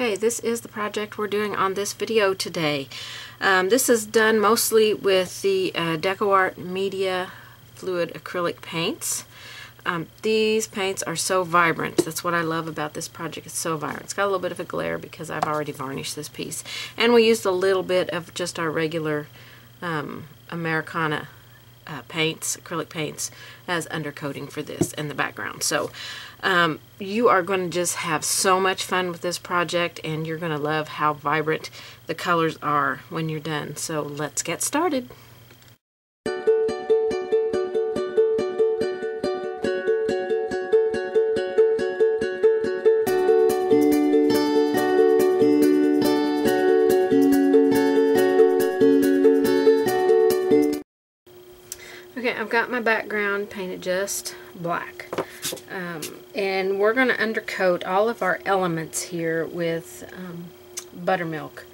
Okay, this is the project we're doing on this video today. Um, this is done mostly with the uh, DecoArt Media Fluid Acrylic Paints. Um, these paints are so vibrant. That's what I love about this project. It's so vibrant. It's got a little bit of a glare because I've already varnished this piece. And we used a little bit of just our regular um, Americana uh, paints, acrylic paints, as undercoating for this in the background. So um, you are going to just have so much fun with this project and you're going to love how vibrant the colors are when you're done. So let's get started. Okay, I've got my background painted just black. Um, and we're going to undercoat all of our elements here with um, buttermilk.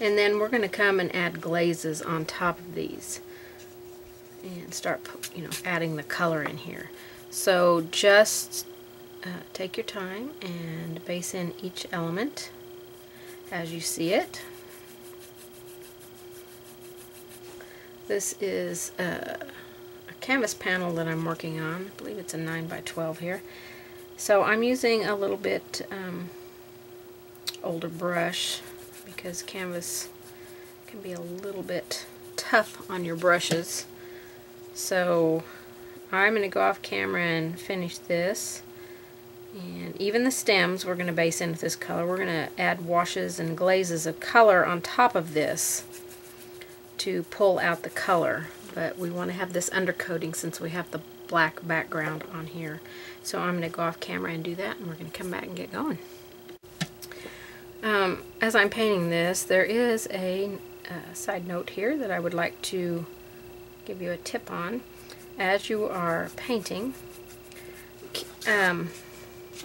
And then we're going to come and add glazes on top of these. And start, you know, adding the color in here. So just uh, take your time and base in each element as you see it. This is uh, canvas panel that I'm working on. I believe it's a 9 by 12 here. So I'm using a little bit um, older brush because canvas can be a little bit tough on your brushes. So I'm going to go off camera and finish this. And even the stems we're going to base in with this color. We're going to add washes and glazes of color on top of this to pull out the color but we want to have this undercoating since we have the black background on here. So I'm going to go off camera and do that and we're going to come back and get going. Um, as I'm painting this, there is a uh, side note here that I would like to give you a tip on. As you are painting, um,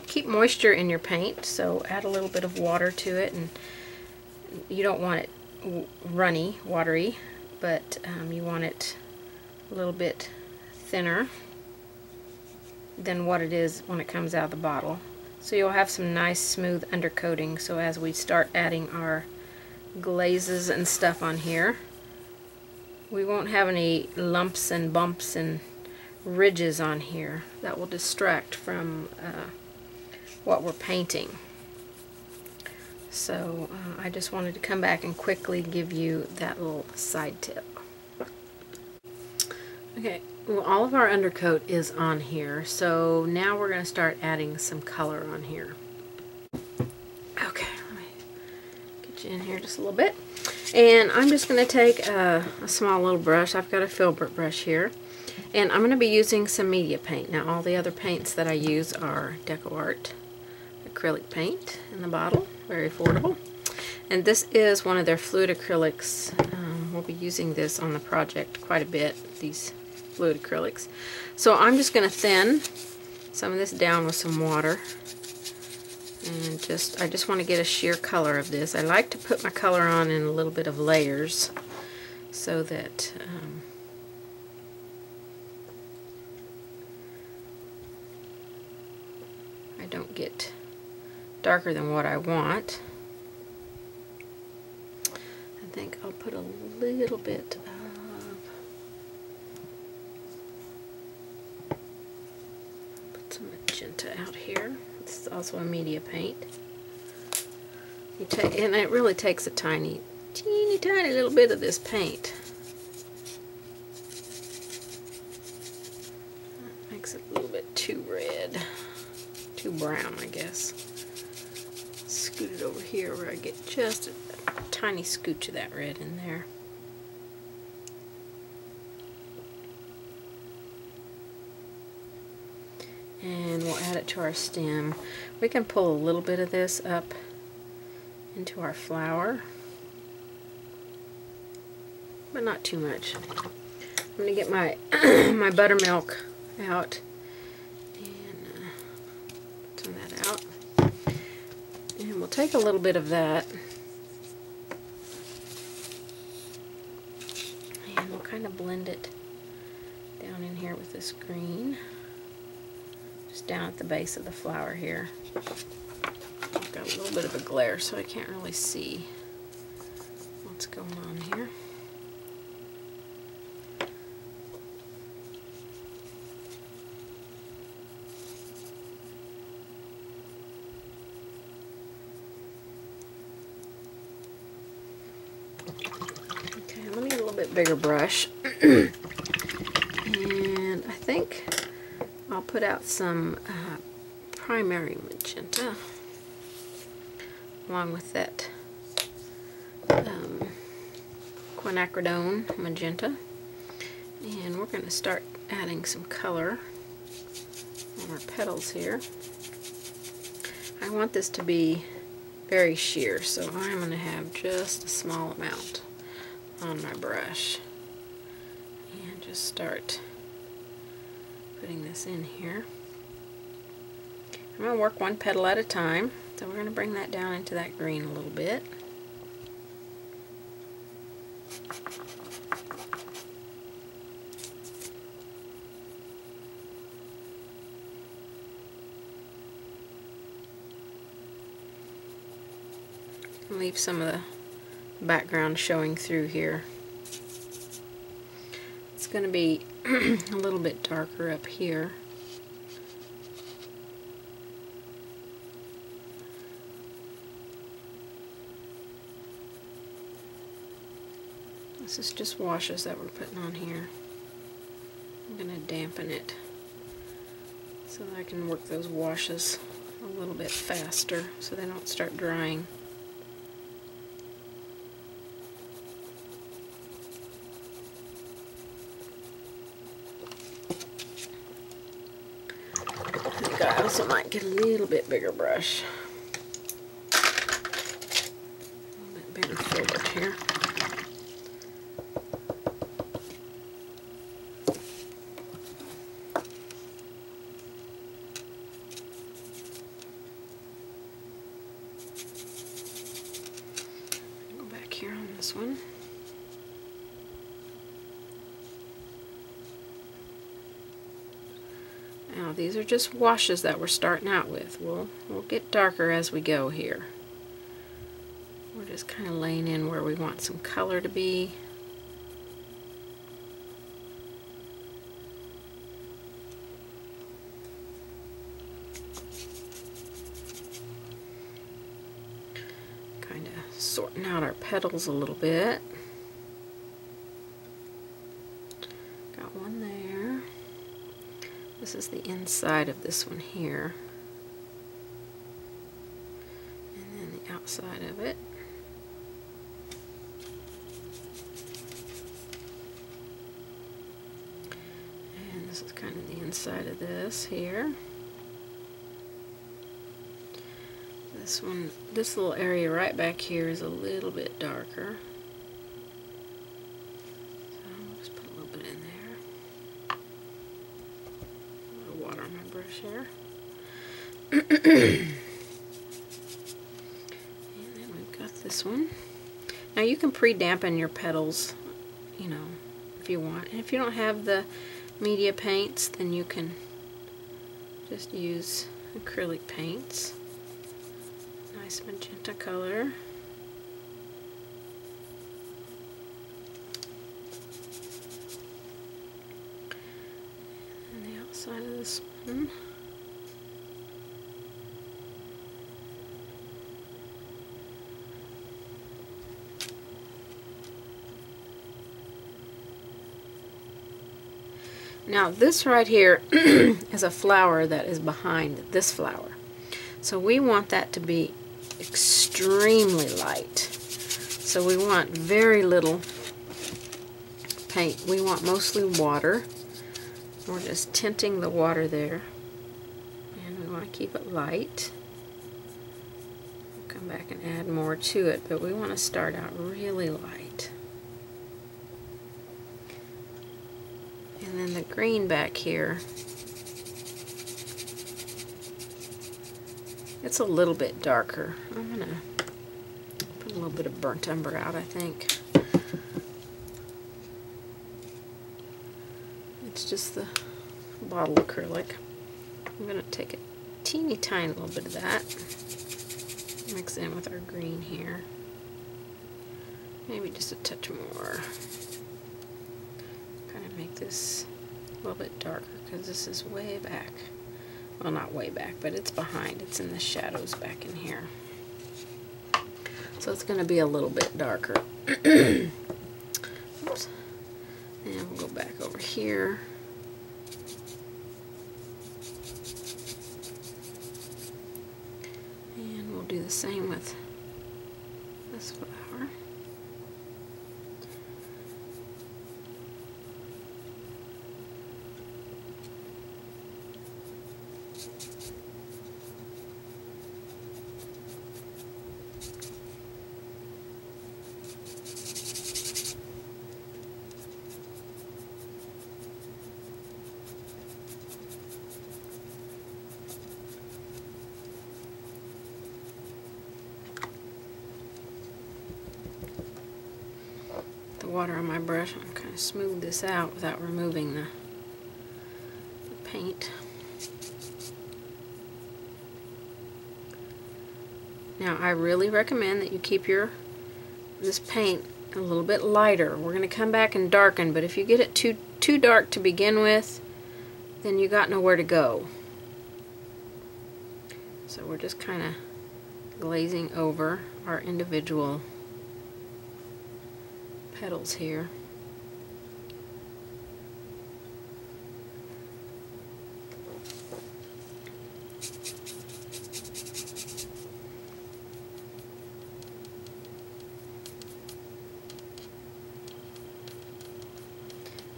keep moisture in your paint, so add a little bit of water to it, and you don't want it runny, watery, but um, you want it a little bit thinner than what it is when it comes out of the bottle. So you'll have some nice smooth undercoating so as we start adding our glazes and stuff on here we won't have any lumps and bumps and ridges on here that will distract from uh, what we're painting. So uh, I just wanted to come back and quickly give you that little side tip. Okay, well all of our undercoat is on here, so now we're going to start adding some color on here. Okay, let me get you in here just a little bit. And I'm just going to take a, a small little brush. I've got a filbert brush here. And I'm going to be using some media paint. Now all the other paints that I use are DecoArt acrylic paint in the bottle. Very affordable. And this is one of their fluid acrylics. Um, we'll be using this on the project quite a bit, these fluid acrylics. So I'm just going to thin some of this down with some water. And just, I just want to get a sheer color of this. I like to put my color on in a little bit of layers so that um, I don't get darker than what I want. I think I'll put a little bit magenta out here. This is also a media paint. You take, and it really takes a tiny, teeny tiny little bit of this paint. That makes it a little bit too red, too brown, I guess. Scoot it over here where I get just a tiny scooch of that red in there. And we'll add it to our stem. We can pull a little bit of this up into our flower, but not too much. I'm going to get my my buttermilk out and uh, turn that out. And we'll take a little bit of that and we'll kind of blend it down in here with this green down at the base of the flower here. got a little bit of a glare, so I can't really see what's going on here. Okay, let me get a little bit bigger brush. and I think I'll put out some uh, primary magenta along with that um, quinacridone magenta. And we're going to start adding some color on our petals here. I want this to be very sheer, so I'm going to have just a small amount on my brush. And just start putting this in here. I'm going to work one petal at a time. So we're going to bring that down into that green a little bit. Leave some of the background showing through here. It's going to be a little bit darker up here. This is just washes that we're putting on here. I'm going to dampen it so that I can work those washes a little bit faster so they don't start drying. I also might get a little bit bigger brush. A little bit bigger filbert here. Go back here on this one. Now these are just washes that we're starting out with. We'll, we'll get darker as we go here. We're just kind of laying in where we want some color to be. Kind of sorting out our petals a little bit. Got one there. This is the inside of this one here. And then the outside of it. And this is kind of the inside of this here. This one, this little area right back here is a little bit darker. So I'll just put a little bit in there. A little water on my brush here. And then we've got this one. Now you can pre-dampen your petals, you know, if you want. And if you don't have the media paints, then you can just use acrylic paints. Nice magenta color. And the outside of this one. Now this right here is a flower that is behind this flower. So we want that to be extremely light. So we want very little paint. We want mostly water. We're just tinting the water there. And we want to keep it light. We'll come back and add more to it, but we want to start out really light. And then the green back here, it's a little bit darker. I'm going to put a little bit of burnt umber out, I think. It's just the bottle acrylic. I'm going to take a teeny tiny little bit of that. Mix in with our green here. Maybe just a touch more. Make this a little bit darker because this is way back. Well, not way back, but it's behind. It's in the shadows back in here. So it's going to be a little bit darker. Oops. And we'll go back over here. And we'll do the same with this flower. the water on my brush. I'm kind of smooth this out without removing the, the paint. Now I really recommend that you keep your this paint a little bit lighter. We're going to come back and darken, but if you get it too too dark to begin with, then you got nowhere to go. So we're just kind of glazing over our individual petals here.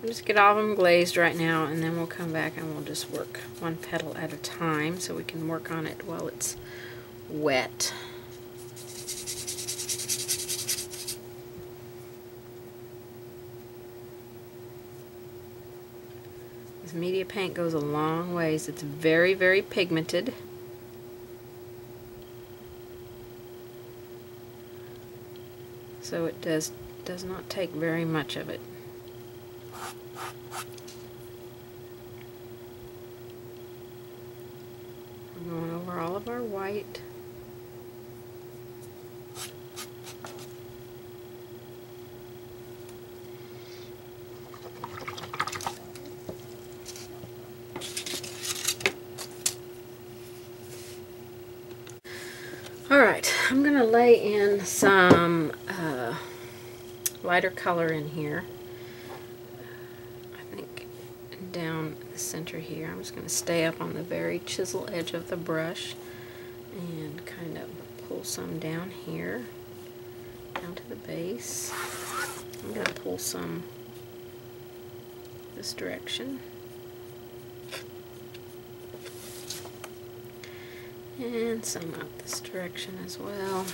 Just get all of them glazed right now and then we'll come back and we'll just work one petal at a time so we can work on it while it's wet. This media paint goes a long ways. It's very, very pigmented. So it does does not take very much of it. We're going over all of our white. Alright, I'm going to lay in some uh, lighter color in here. I think down the center here. I'm just going to stay up on the very chisel edge of the brush and kind of pull some down here, down to the base. I'm going to pull some this direction. And some up this direction as well.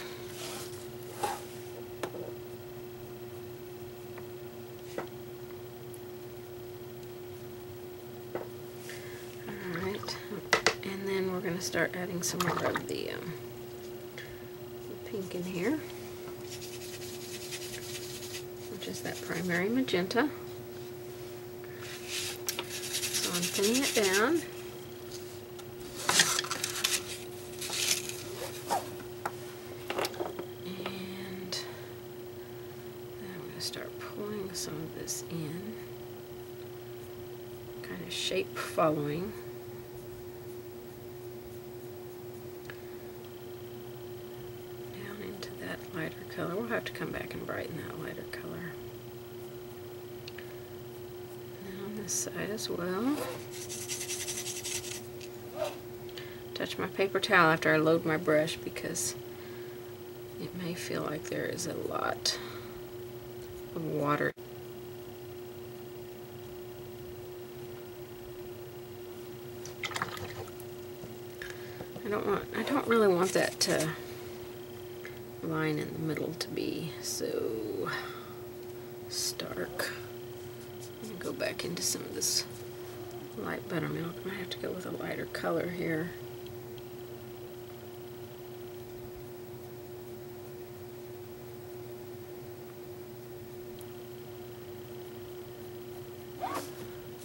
Alright, and then we're going to start adding some more of the, um, the pink in here, which is that primary magenta. So I'm thinning it down. some of this in, kind of shape following. Down into that lighter color. We'll have to come back and brighten that lighter color. And on this side as well. Touch my paper towel after I load my brush because it may feel like there is a lot of water I don't want, I don't really want that to line in the middle to be so stark. Go back into some of this light buttermilk. I have to go with a lighter color here.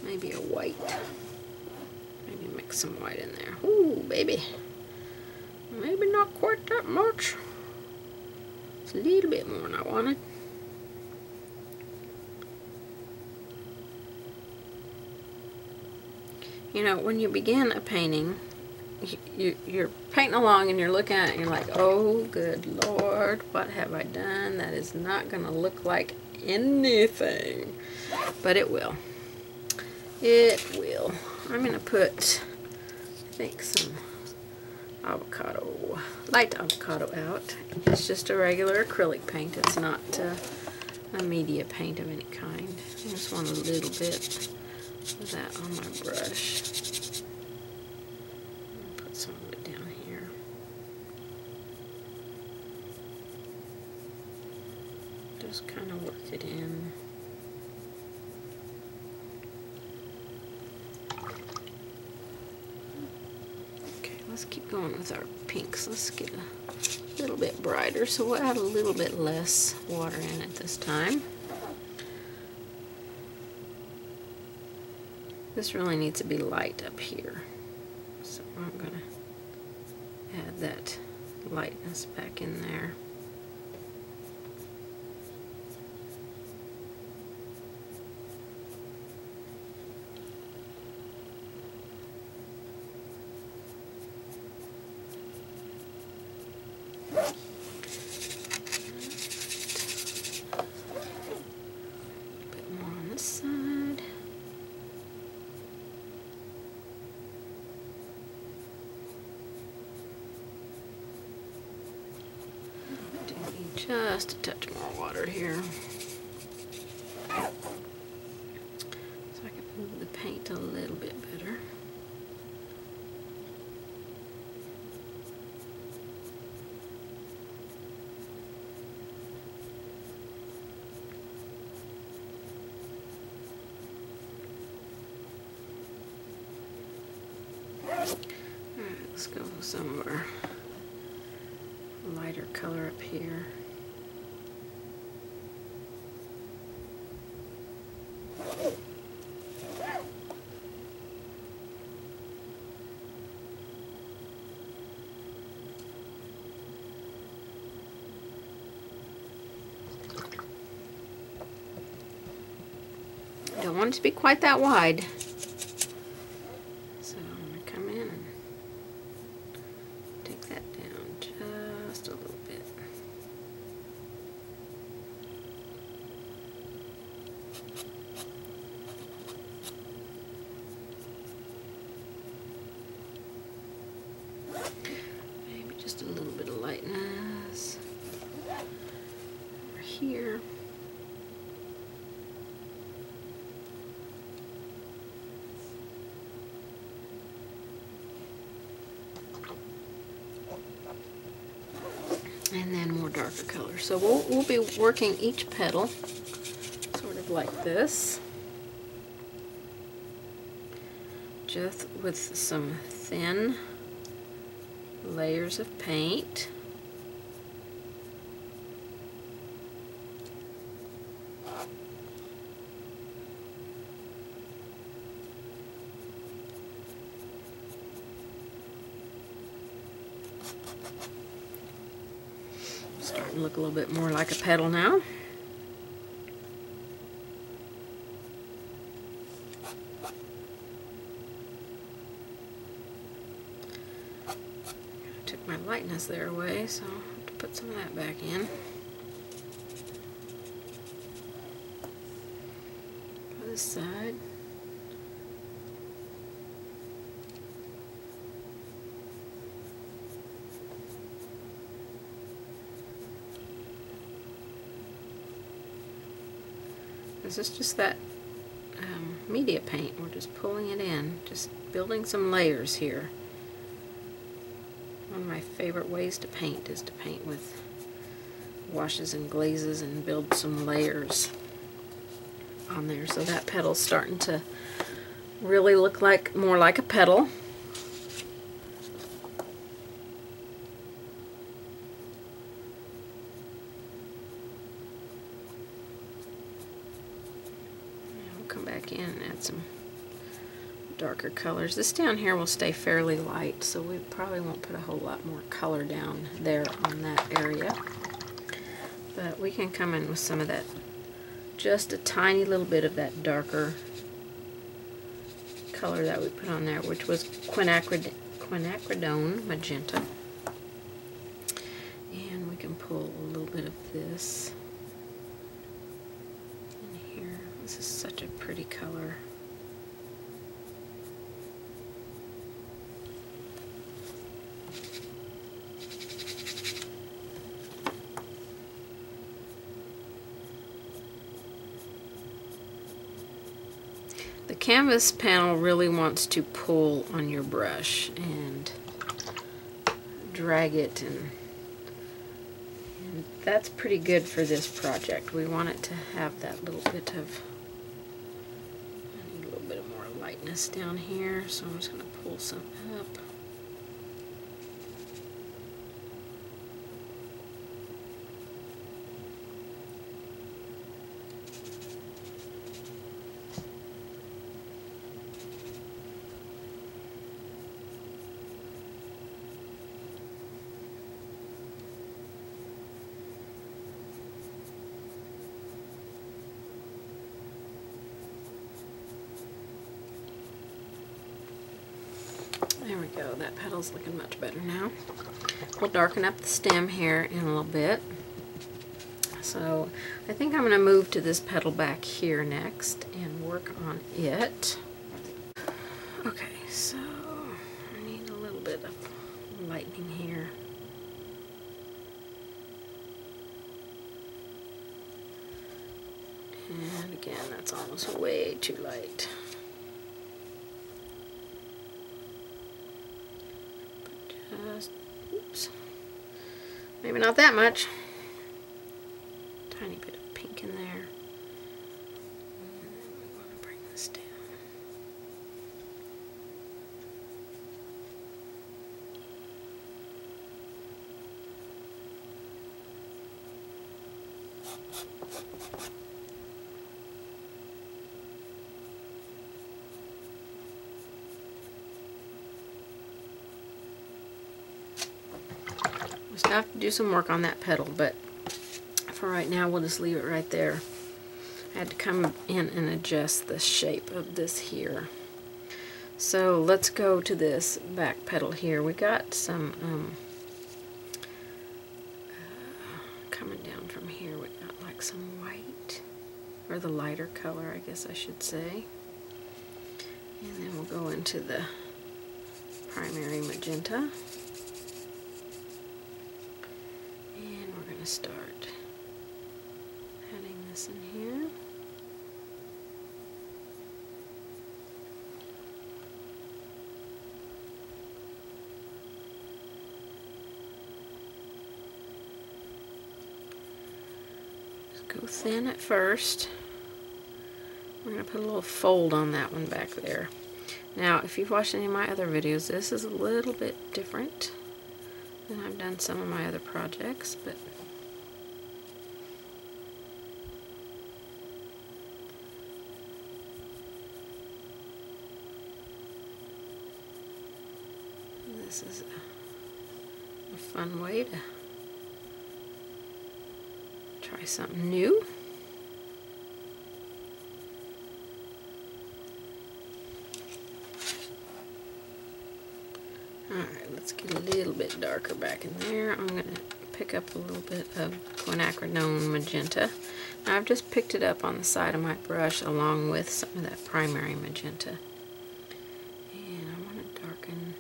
Maybe a white. Maybe mix some white in there. Ooh, baby. maybe not quite that much. It's a little bit more than I wanted. You know, when you begin a painting, you, you're painting along and you're looking at it and you're like, oh, good lord, what have I done? That is not going to look like anything. But it will. It will. I'm going to put, I think, some avocado, light avocado out. It's just a regular acrylic paint. It's not uh, a media paint of any kind. I just want a little bit of that on my brush. Put some of it down here. Just kind of work it in. Okay, let's keep going with our pinks. Let's get a little bit brighter. So we'll add a little bit less water in it this time. This really needs to be light up here. So I'm going to add that lightness back in there. bit more on this side. Do need just a touch more water here. So I can move the paint a little bit better. Alright, let's go with some of our lighter color up here. Don't want it to be quite that wide. So I'm going to come in and take that down just a little bit. Maybe just a little bit of lightness over here. and then more darker color. So we'll, we'll be working each petal sort of like this. Just with some thin layers of paint. Starting to look a little bit more like a petal now. Took my lightness there away, so I have to put some of that back in. This side. This is just that um, media paint. We're just pulling it in, just building some layers here. One of my favorite ways to paint is to paint with washes and glazes and build some layers on there. So that petal's starting to really look like more like a petal. And we'll come back in and add some darker colors. This down here will stay fairly light, so we probably won't put a whole lot more color down there on that area. But we can come in with some of that, just a tiny little bit of that darker color that we put on there, which was quinacrid quinacridone magenta. And we can pull a little bit of this in here. This is such a pretty color. The canvas panel really wants to pull on your brush and drag it and, and that's pretty good for this project. We want it to have that little bit of a little bit of more lightness down here so I'm just going to pull some up. There we petal's looking much better now. We'll darken up the stem here in a little bit. So I think I'm going to move to this petal back here next and work on it. Okay, so I need a little bit of lightning here. And again, that's almost way too light. Just, oops, maybe not that much. Tiny bit of pink in there. And we want to bring this down. We still have to do some work on that petal, but for right now we'll just leave it right there. I had to come in and adjust the shape of this here. So let's go to this back petal here. We got some um, uh, coming down from here. We got like some white, or the lighter color, I guess I should say. And then we'll go into the primary magenta. And we're going to start adding this in here. Thin at first. We're going to put a little fold on that one back there. Now, if you've watched any of my other videos, this is a little bit different than I've done some of my other projects, but this is a fun way to try something new. Alright, let's get a little bit darker back in there. I'm going to pick up a little bit of quinacridone magenta. Now I've just picked it up on the side of my brush along with some of that primary magenta. And I want to darken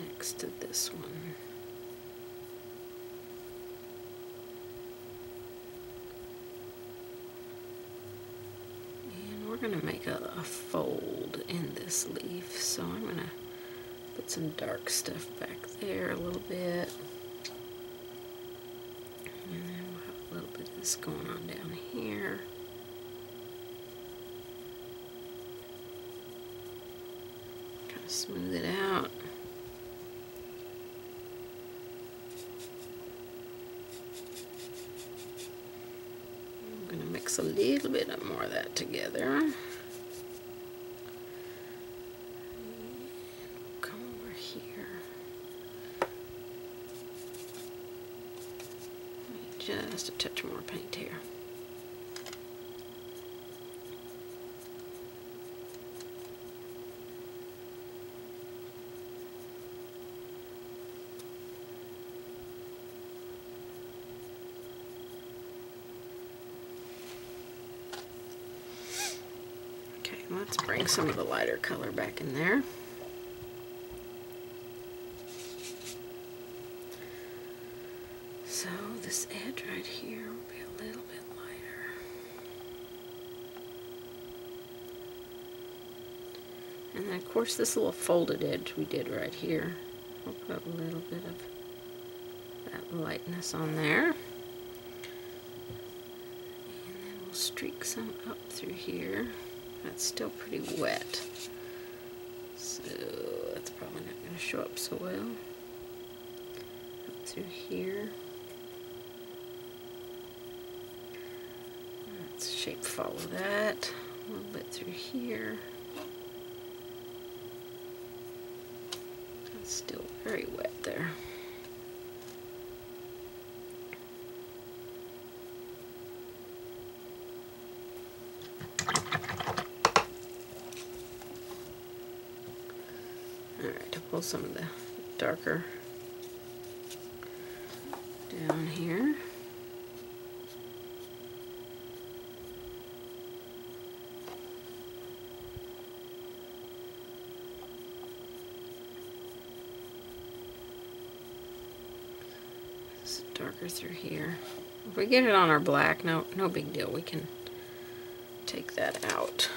next to this one. And we're going to make a, a fold in this leaf. So I'm going to some dark stuff back there a little bit. And then we'll have a little bit of this going on down here. Kind of smooth it out. I'm going to mix a little bit more of that together. Just a touch more paint here. Okay, let's bring some of the lighter color back in there. So this edge right here will be a little bit lighter. And then of course this little folded edge we did right here. We'll put a little bit of that lightness on there. And then we'll streak some up through here. That's still pretty wet. So that's probably not going to show up so well. Up through here. Let's shape follow that. A little bit through here. That's still very wet there. Alright, to pull some of the darker down here. It's darker through here. If we get it on our black, no, no big deal. We can take that out.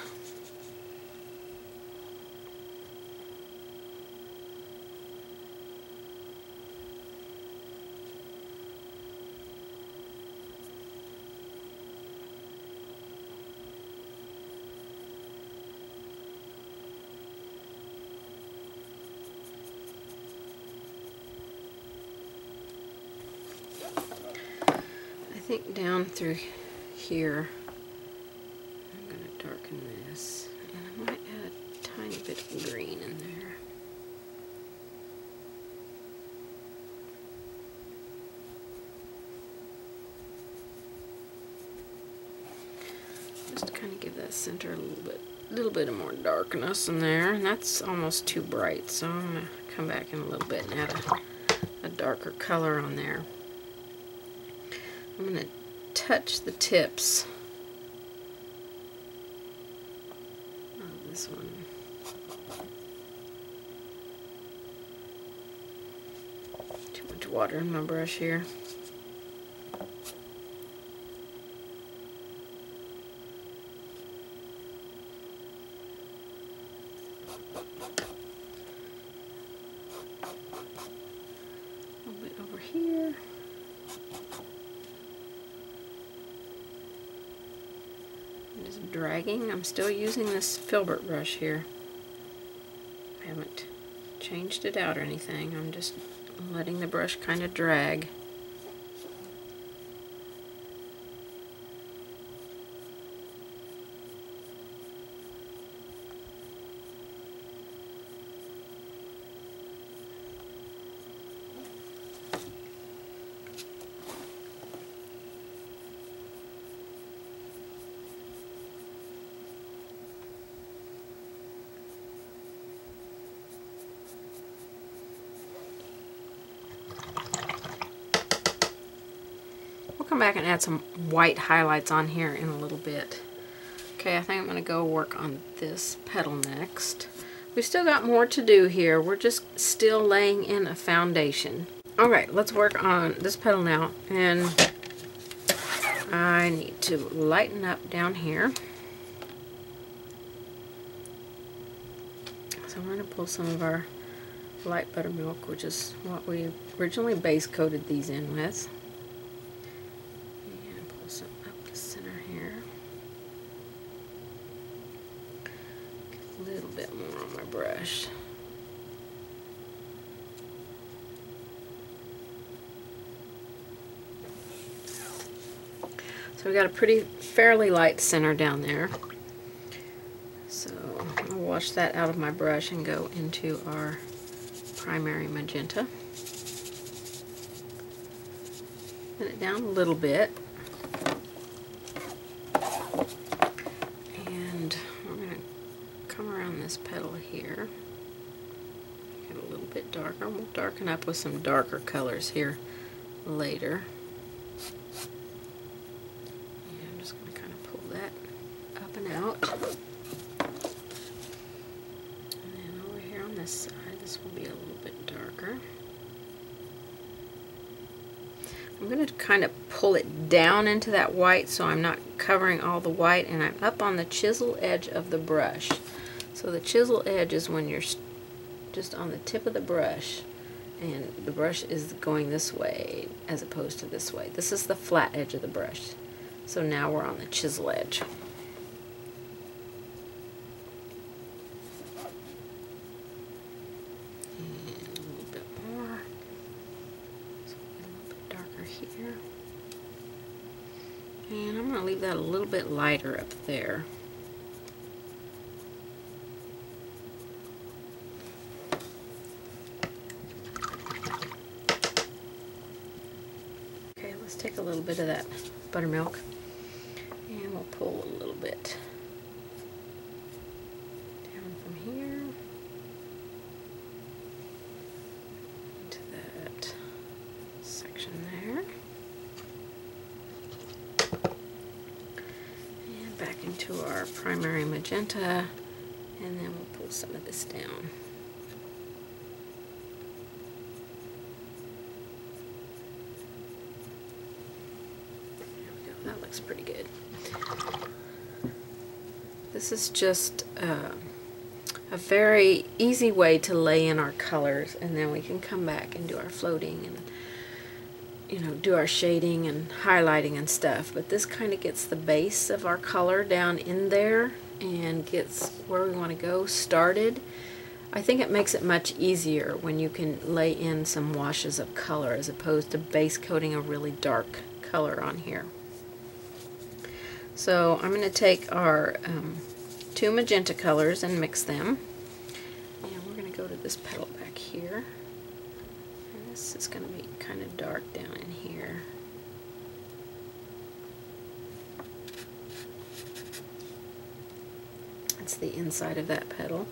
I think down through here, I'm going to darken this. And I might add a tiny bit of green in there. Just to kind of give that center a little bit, a little bit of more darkness in there. And that's almost too bright, so I'm going to come back in a little bit and add a, a darker color on there. I'm going to touch the tips of this one. Too much water in my brush here. A little bit over here. I'm just dragging. I'm still using this filbert brush here. I haven't changed it out or anything. I'm just letting the brush kind of drag. Come back and add some white highlights on here in a little bit. Okay, I think I'm going to go work on this petal next. We've still got more to do here. We're just still laying in a foundation. Alright, let's work on this petal now. And I need to lighten up down here. So we're going to pull some of our light buttermilk, which is what we originally base coated these in with. And pull some up the center here. Get a little bit more on my brush. So we got a pretty fairly light center down there. So I'll wash that out of my brush and go into our primary magenta. Put it down a little bit. And we're going to come around this petal here. Get a little bit darker. We'll darken up with some darker colors here later. And I'm just going to kind of pull that up and out. And then over here on this side, this will be a little bit darker. I'm going to kind of pull it down into that white so I'm not covering all the white and I'm up on the chisel edge of the brush. So the chisel edge is when you're just on the tip of the brush and the brush is going this way as opposed to this way. This is the flat edge of the brush. So now we're on the chisel edge. And a little bit more. So a little bit darker here. And I'm going to leave that a little bit lighter up there. Okay, let's take a little bit of that buttermilk and we'll pull a little bit down from here into that section there. And back into our primary magenta and then we'll pull some of this down. That looks pretty good. This is just uh, a very easy way to lay in our colors and then we can come back and do our floating and know do our shading and highlighting and stuff but this kind of gets the base of our color down in there and gets where we want to go started I think it makes it much easier when you can lay in some washes of color as opposed to base coating a really dark color on here. So I'm going to take our um, two magenta colors and mix them. And we're going to go to this petal back here. And this is going to be kind of dark down in here. Inside of that petal.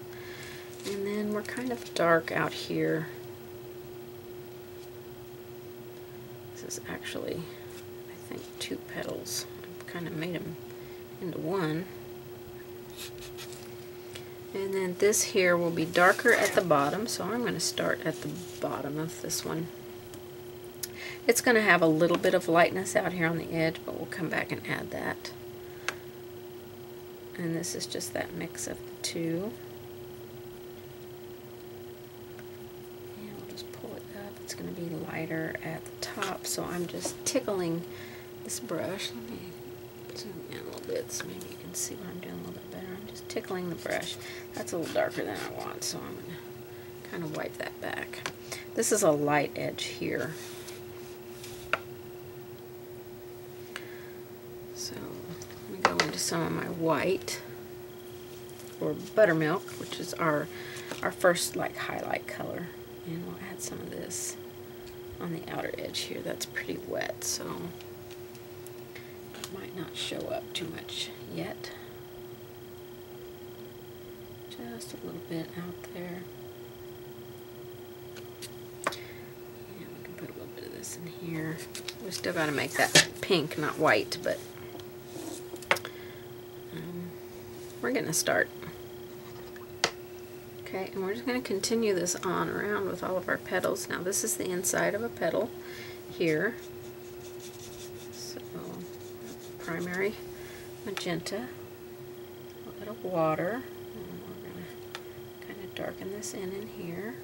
And then we're kind of dark out here. This is actually, I think, two petals I've kind of made them into one. And then this here will be darker at the bottom, so I'm going to start at the bottom of this one. It's going to have a little bit of lightness out here on the edge, but we'll come back and add that. And this is just that mix of the two. And we'll just pull it up. It's going to be lighter at the top, so I'm just tickling this brush. Let me zoom in a little bit so maybe you can see what I'm doing a little bit better. I'm just tickling the brush. That's a little darker than I want, so I'm going to kind of wipe that back. This is a light edge here. So let me go into some of my white or buttermilk, which is our our first like highlight color. And we'll add some of this on the outer edge here. That's pretty wet, so it might not show up too much yet. Just a little bit out there. And we can put a little bit of this in here. We still got to make that pink, not white, but um, we're going to start. Okay, and we're just going to continue this on around with all of our petals. Now this is the inside of a petal here So, primary magenta, a little water, and we're going to kind of darken this in in here.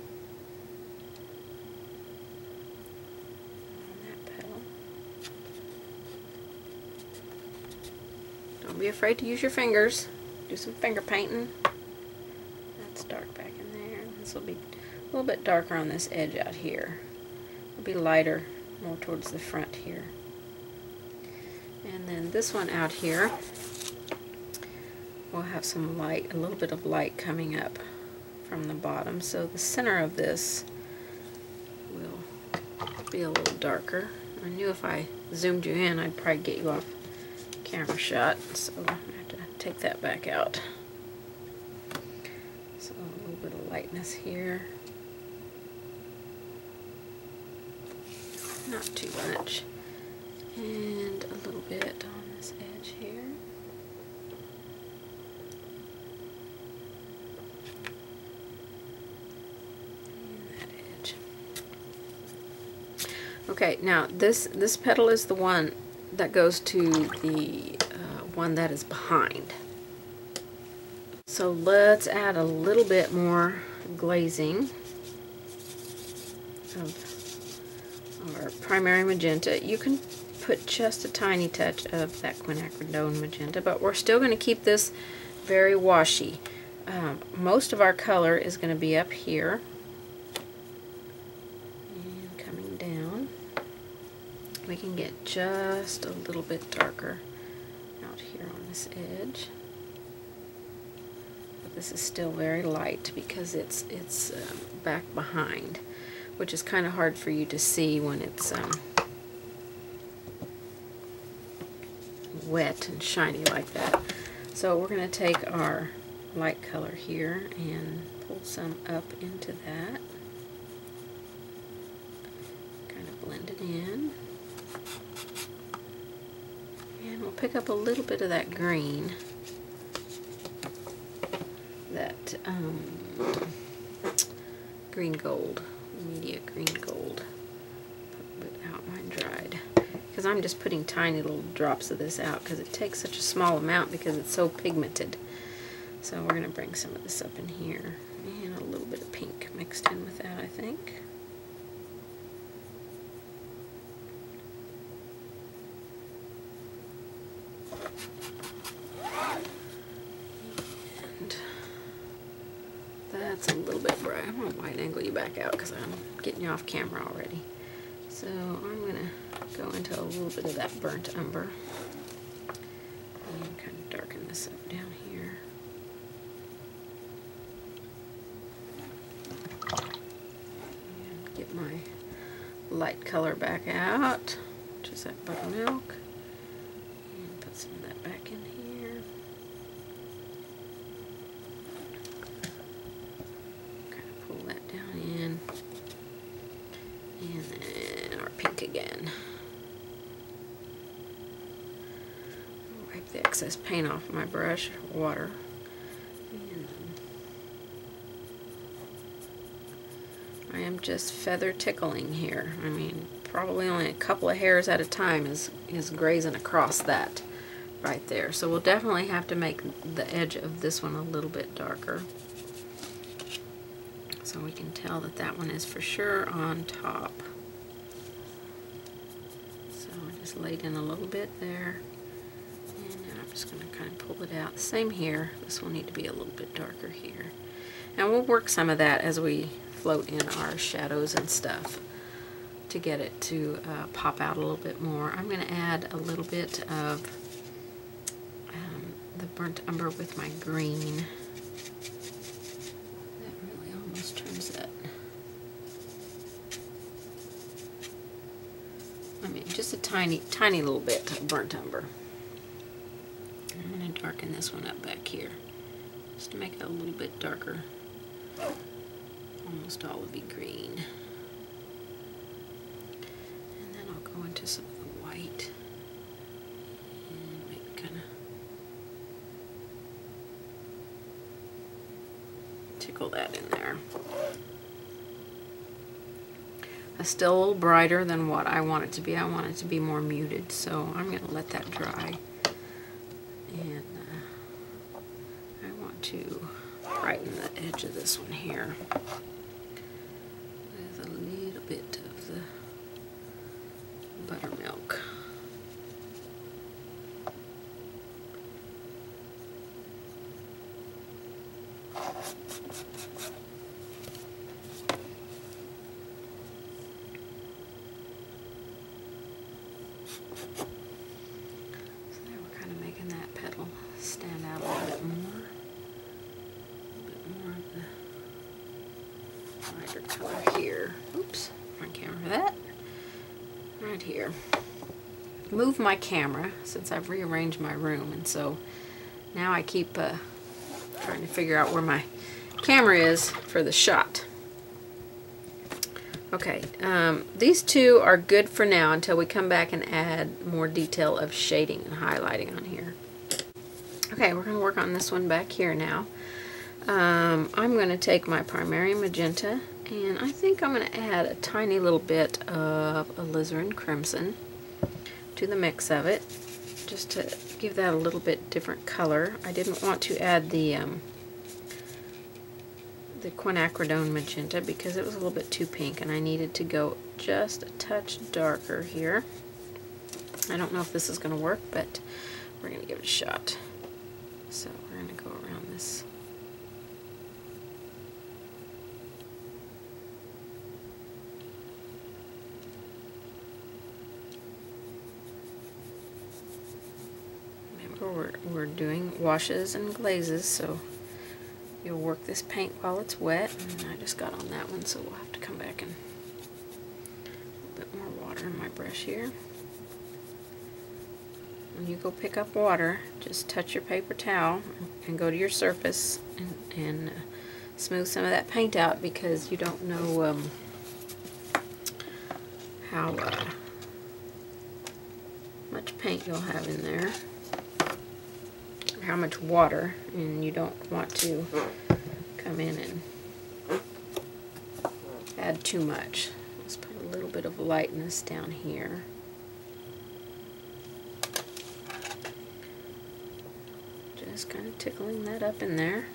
Be afraid to use your fingers. Do some finger painting. That's dark back in there. This will be a little bit darker on this edge out here. It'll be lighter more towards the front here. And then this one out here will have some light, a little bit of light coming up from the bottom. So the center of this will be a little darker. I knew if I zoomed you in, I'd probably get you off camera shot, so take that back out. So a little bit of lightness here. Not too much. And a little bit on this edge here. Edge. Okay, now this this petal is the one that goes to the one that is behind. So let's add a little bit more glazing of our primary magenta. You can put just a tiny touch of that quinacridone magenta, but we're still going to keep this very washy. Um, most of our color is going to be up here. And coming down. We can get just a little bit darker out here on this edge. But this is still very light because it's it's um, back behind, which is kind of hard for you to see when it's um, wet and shiny like that. So we're going to take our light color here and pull some up into that. Kind of blend it in. We'll pick up a little bit of that green. That um, green gold, media green gold. Put out mine dried. Because I'm just putting tiny little drops of this out because it takes such a small amount because it's so pigmented. So we're going to bring some of this up in here. And a little bit of pink mixed in with that, I think. that's a little bit bright. I'm going to wide angle you back out because I'm getting you off camera already. So I'm going to go into a little bit of that burnt umber and kind of darken this up down here. And get my light color back out, which is that buttermilk. And put some of that back in here. again. Wipe the excess paint off my brush, water. I am just feather tickling here. I mean, probably only a couple of hairs at a time is, is grazing across that right there. So we'll definitely have to make the edge of this one a little bit darker. So we can tell that that one is for sure on top So I just laid in a little bit there. Just going to kind of pull it out. Same here. This will need to be a little bit darker here. And we'll work some of that as we float in our shadows and stuff to get it to uh, pop out a little bit more. I'm going to add a little bit of um, the burnt umber with my green. That really almost turns that. I mean, just a tiny, tiny little bit of burnt umber. I'm going to darken this one up back here, just to make it a little bit darker. Almost all will be green. And then I'll go into some of the white and maybe kind of tickle that in there. Still a little brighter than what I want it to be. I want it to be more muted, so I'm going to let that dry. And uh, I want to brighten the edge of this one here my camera since I've rearranged my room and so now I keep uh, trying to figure out where my camera is for the shot. Okay, um, these two are good for now until we come back and add more detail of shading and highlighting on here. Okay, we're going to work on this one back here now. Um, I'm going to take my primary magenta and I think I'm going to add a tiny little bit of alizarin crimson to the mix of it just to give that a little bit different color. I didn't want to add the um, the quinacridone magenta because it was a little bit too pink and I needed to go just a touch darker here. I don't know if this is going to work, but we're going to give it a shot. So we're going to go around this. Remember, we're, doing washes and glazes, so You'll work this paint while it's wet, and I just got on that one, so we'll have to come back and a bit more water in my brush here. When you go pick up water, just touch your paper towel and go to your surface and, and uh, smooth some of that paint out because you don't know um, how uh, much paint you'll have in there how much water and you don't want to come in and add too much. Let's put a little bit of lightness down here. Just kind of tickling that up in there.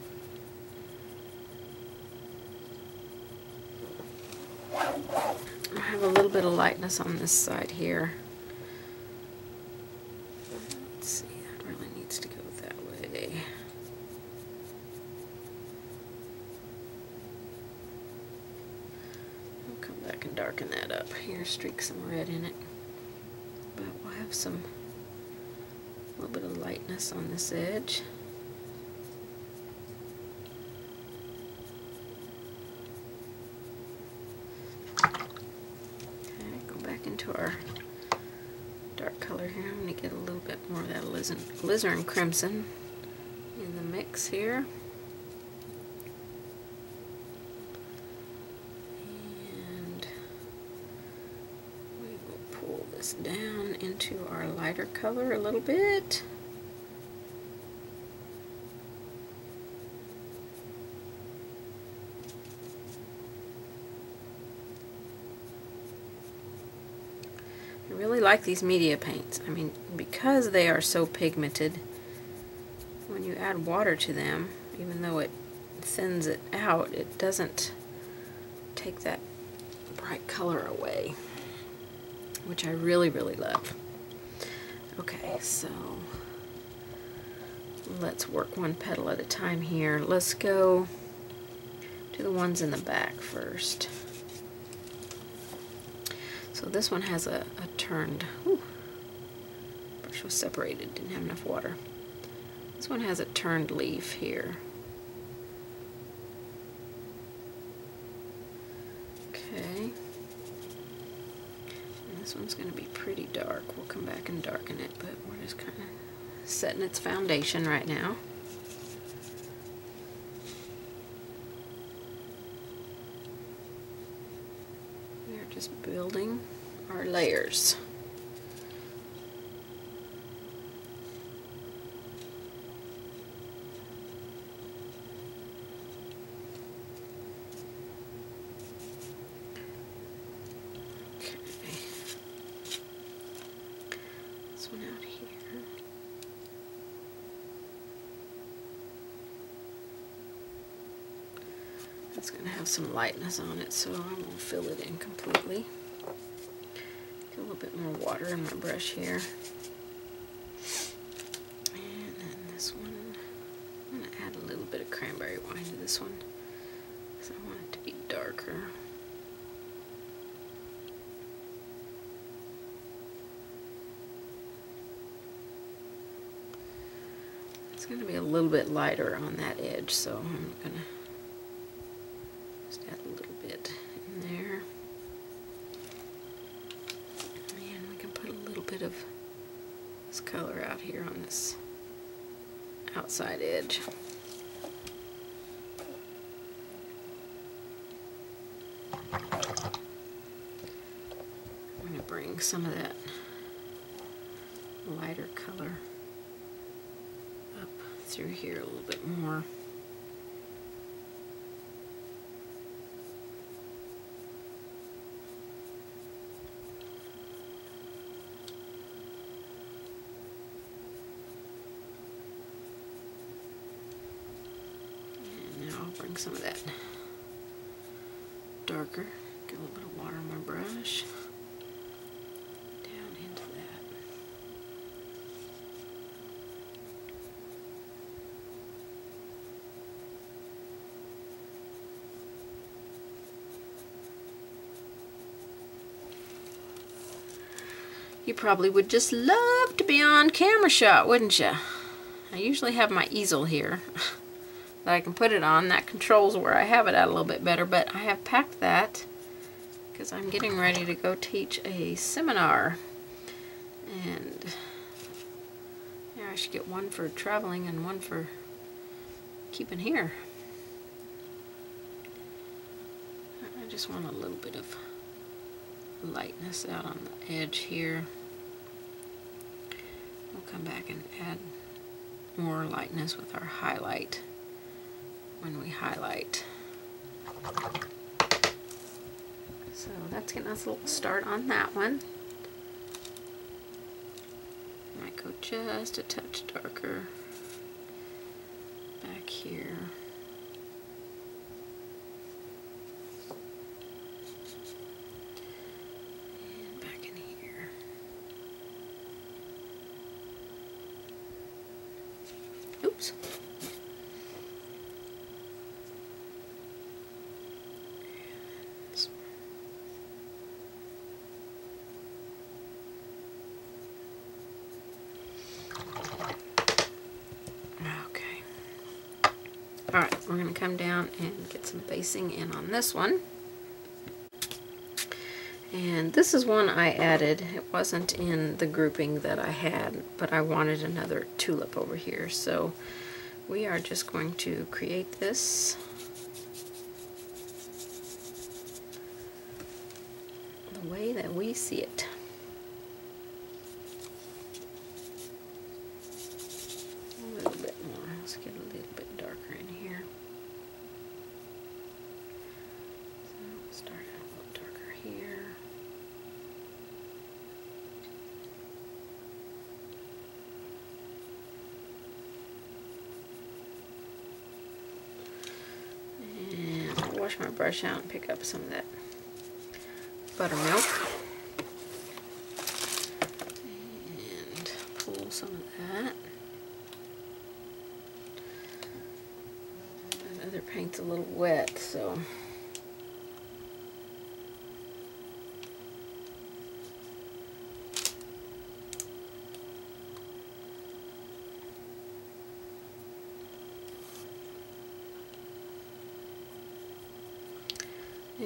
I have a little bit of lightness on this side here. Streak some red in it. But we'll have some, a little bit of lightness on this edge. Okay, go back into our dark color here. I'm going to get a little bit more of that alizarin crimson in the mix here. down into our lighter color a little bit. I really like these media paints. I mean, because they are so pigmented, when you add water to them, even though it thins it out, it doesn't take that bright color away which I really, really love. Okay, so let's work one petal at a time here. Let's go to the ones in the back first. So this one has a, a turned, whew, brush was separated, didn't have enough water. This one has a turned leaf here. This one's going to be pretty dark. We'll come back and darken it, but we're just kind of setting its foundation right now. We are just building our layers. It's going to have some lightness on it, so I won't fill it in completely. Get a little bit more water in my brush here. And then this one, I'm going to add a little bit of cranberry wine to this one because I want it to be darker. It's going to be a little bit lighter on that edge, so I'm going to just add a little bit in there. bit of this color out here on this edge. I'm going to bring some of that lighter color up through here a little bit more. And now I'll bring some of that darker, get a little bit of water on my brush, down into that. You probably would just love to be on camera shot, wouldn't you? I usually have my easel here that I can put it on. That controls where I have it at a little bit better, but I have packed that because I'm getting ready to go teach a seminar. And yeah, I should get one for traveling and one for keeping here. I just want a little bit of lightness out on the edge here. We'll come back and add more lightness with our highlight when we highlight. So that's getting us a little start on that one. Might go just a touch darker back here. And back in here. Oops. And Okay. Alright, we're going to come down and get some basing in on this one. And this is one I added. It wasn't in the grouping that I had, but I wanted another tulip over here. So we are just going to create this. The way that we see it. A little bit more. Let's get a little bit darker in here. So we'll start out a little darker here. And I'll wash my brush out and pick up some of that buttermilk. And pull some of that. That other paint's a little wet, so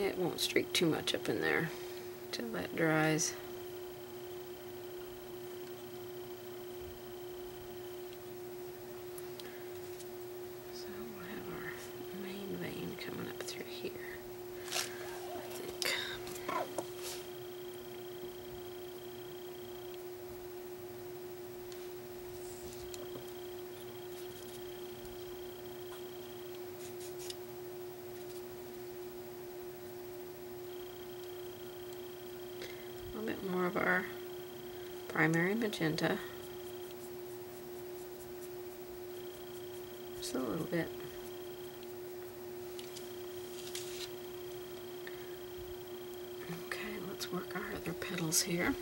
it won't streak too much up in there till that dries. So we'll have our main vein coming up through here. I think. A little bit more of our primary magenta. Just a little bit. Okay, let's work our other petals here.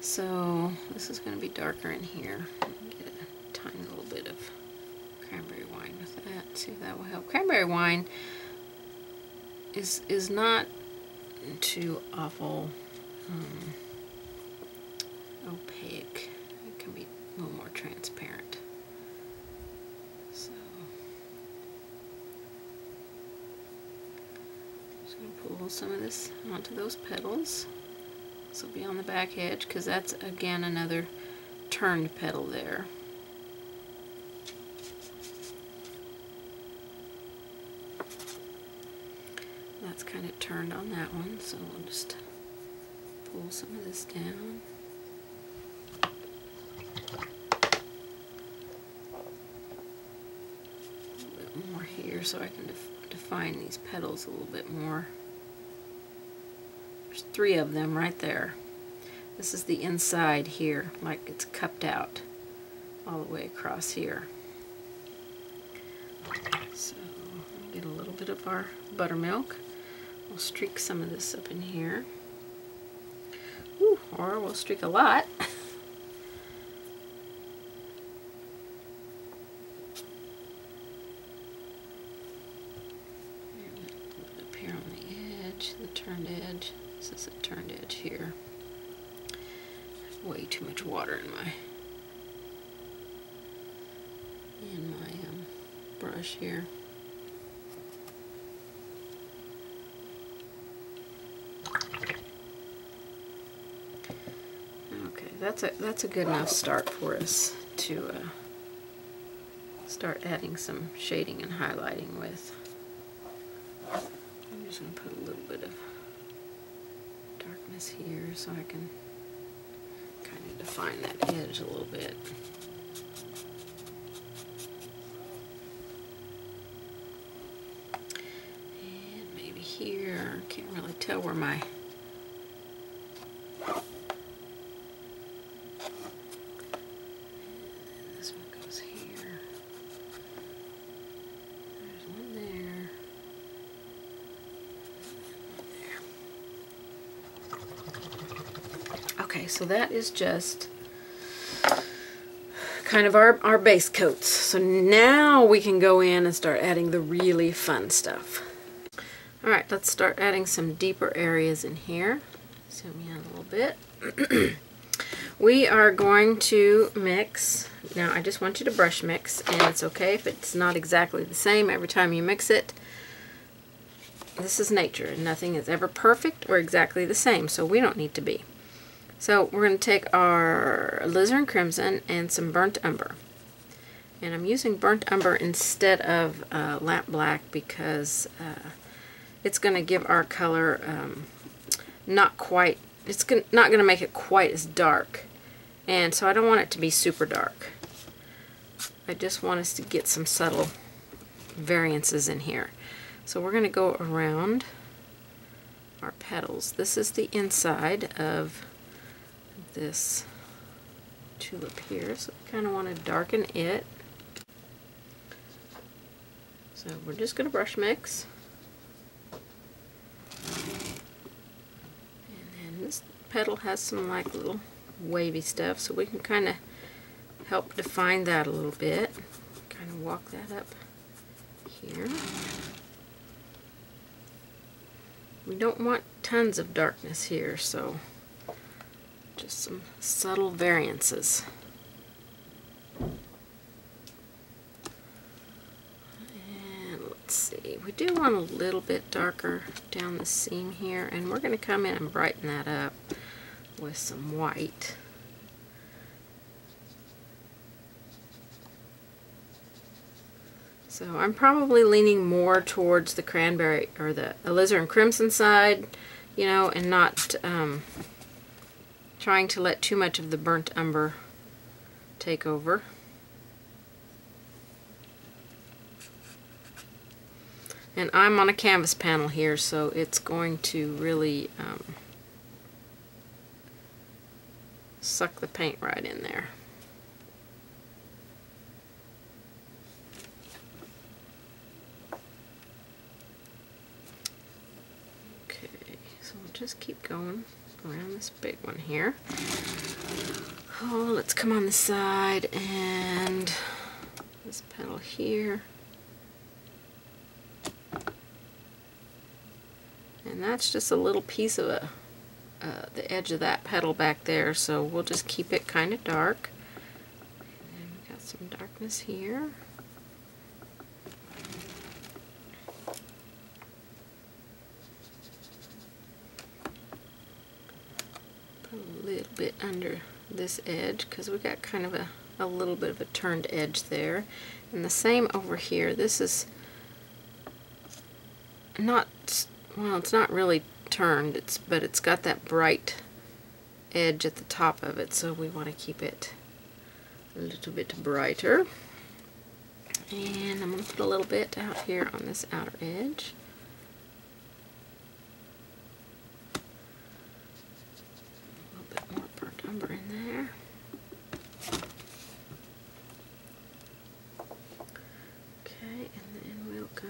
So this is going to be darker in here. Get a tiny little bit of cranberry wine with that. See if that will help. Cranberry wine is is not too awful um, opaque. It can be a little more transparent. So, just going to pull some of this onto those petals. This will be on the back edge because that's again another turned petal there. That's kind of turned on that one, so we'll just pull some of this down. A little bit more here so I can def define these petals a little bit more. Three of them right there. This is the inside here, like it's cupped out all the way across here. So get a little bit of our buttermilk. We'll streak some of this up in here. Ooh, or we'll streak a lot. up here on the edge, the turned edge. This is a turned edge here. Way too much water in my in my um, brush here. Okay, that's a that's a good enough start for us to uh, start adding some shading and highlighting with. I'm just going to put a little bit of darkness here so I can kind of define that edge a little bit. And maybe here, can't really tell where my this one goes here. There's one there. Okay, so that is just kind of our, our base coats. So now we can go in and start adding the really fun stuff. Alright, let's start adding some deeper areas in here. Zoom in a little bit. we are going to mix, now I just want you to brush mix, and it's okay if it's not exactly the same every time you mix it. This is nature, and nothing is ever perfect or exactly the same, so we don't need to be. So we're going to take our alizarin crimson and some burnt umber. And I'm using burnt umber instead of uh, lamp black because uh, it's going to give our color um, not quite, it's not going to make it quite as dark. And so I don't want it to be super dark. I just want us to get some subtle variances in here. So we're going to go around our petals. This is the inside of this tulip here, so we kind of want to darken it. So we're just going to brush mix. And then this petal has some like little wavy stuff, so we can kind of help define that a little bit. Kind of walk that up here. We don't want tons of darkness here, so just some subtle variances. And let's see, we do want a little bit darker down the seam here, and we're going to come in and brighten that up with some white. So I'm probably leaning more towards the cranberry or the alizarin crimson side, you know, and not um, trying to let too much of the burnt umber take over. And I'm on a canvas panel here, so it's going to really um, suck the paint right in there. Okay, so we'll just keep going around this big one here. Oh, let's come on the side and this petal here. And that's just a little piece of a, uh, the edge of that petal back there, so we'll just keep it kind of dark. And we got some darkness here. Little bit under this edge because we got kind of a, a little bit of a turned edge there. And the same over here. This is not, well, it's not really turned, it's but it's got that bright edge at the top of it, so we want to keep it a little bit brighter. And I'm going to put a little bit out here on this outer edge. A little bit more burnt umber in there. Okay, and then we'll go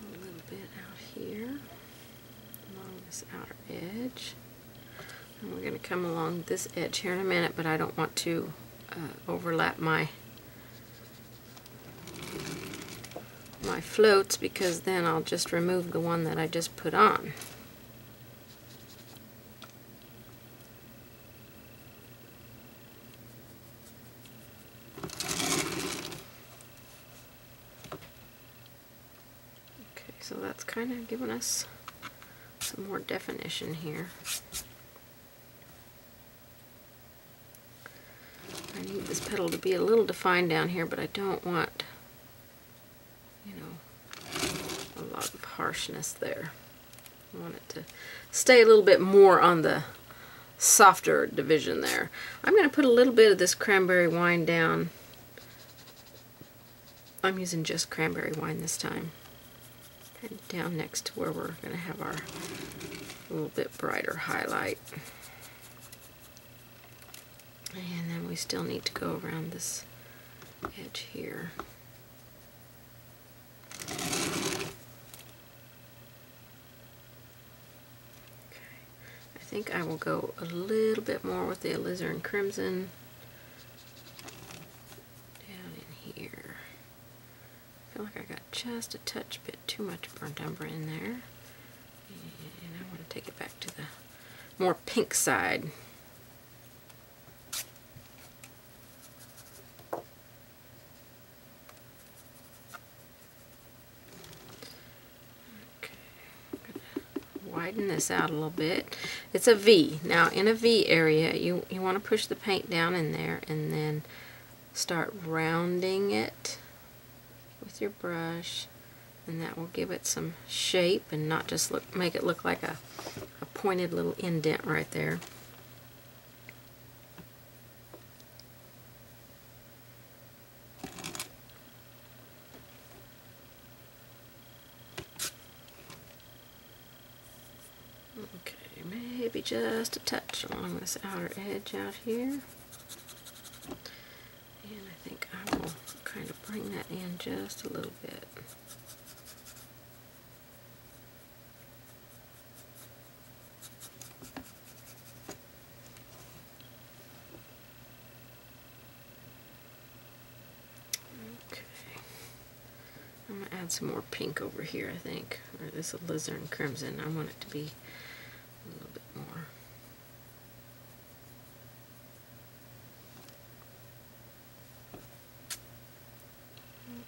a little bit out here along this outer edge. And we're going to come along this edge here in a minute, but I don't want to uh, overlap my my floats because then I'll just remove the one that I just put on. Okay, so that's kind of giving us some more definition here. I need this petal to be a little defined down here, but I don't want, you know, a lot of harshness there. I want it to stay a little bit more on the softer division there. I'm going to put a little bit of this cranberry wine down. I'm using just cranberry wine this time. And down next to where we're going to have our little bit brighter highlight. And then we still need to go around this edge here. Okay, I think I will go a little bit more with the alizarin crimson down in here. I feel like I got just a touch bit too much burnt umber in there. And I want to take it back to the more pink side. widen this out a little bit. It's a V. Now in a V area you, you want to push the paint down in there and then start rounding it your brush and that will give it some shape and not just look make it look like a, a pointed little indent right there. Okay, maybe just a touch along this outer edge out here. And I think I will kind of bring that in just a little bit. Okay. I'm going to add some more pink over here, I think. Or this alizarin crimson. I want it to be a little bit more.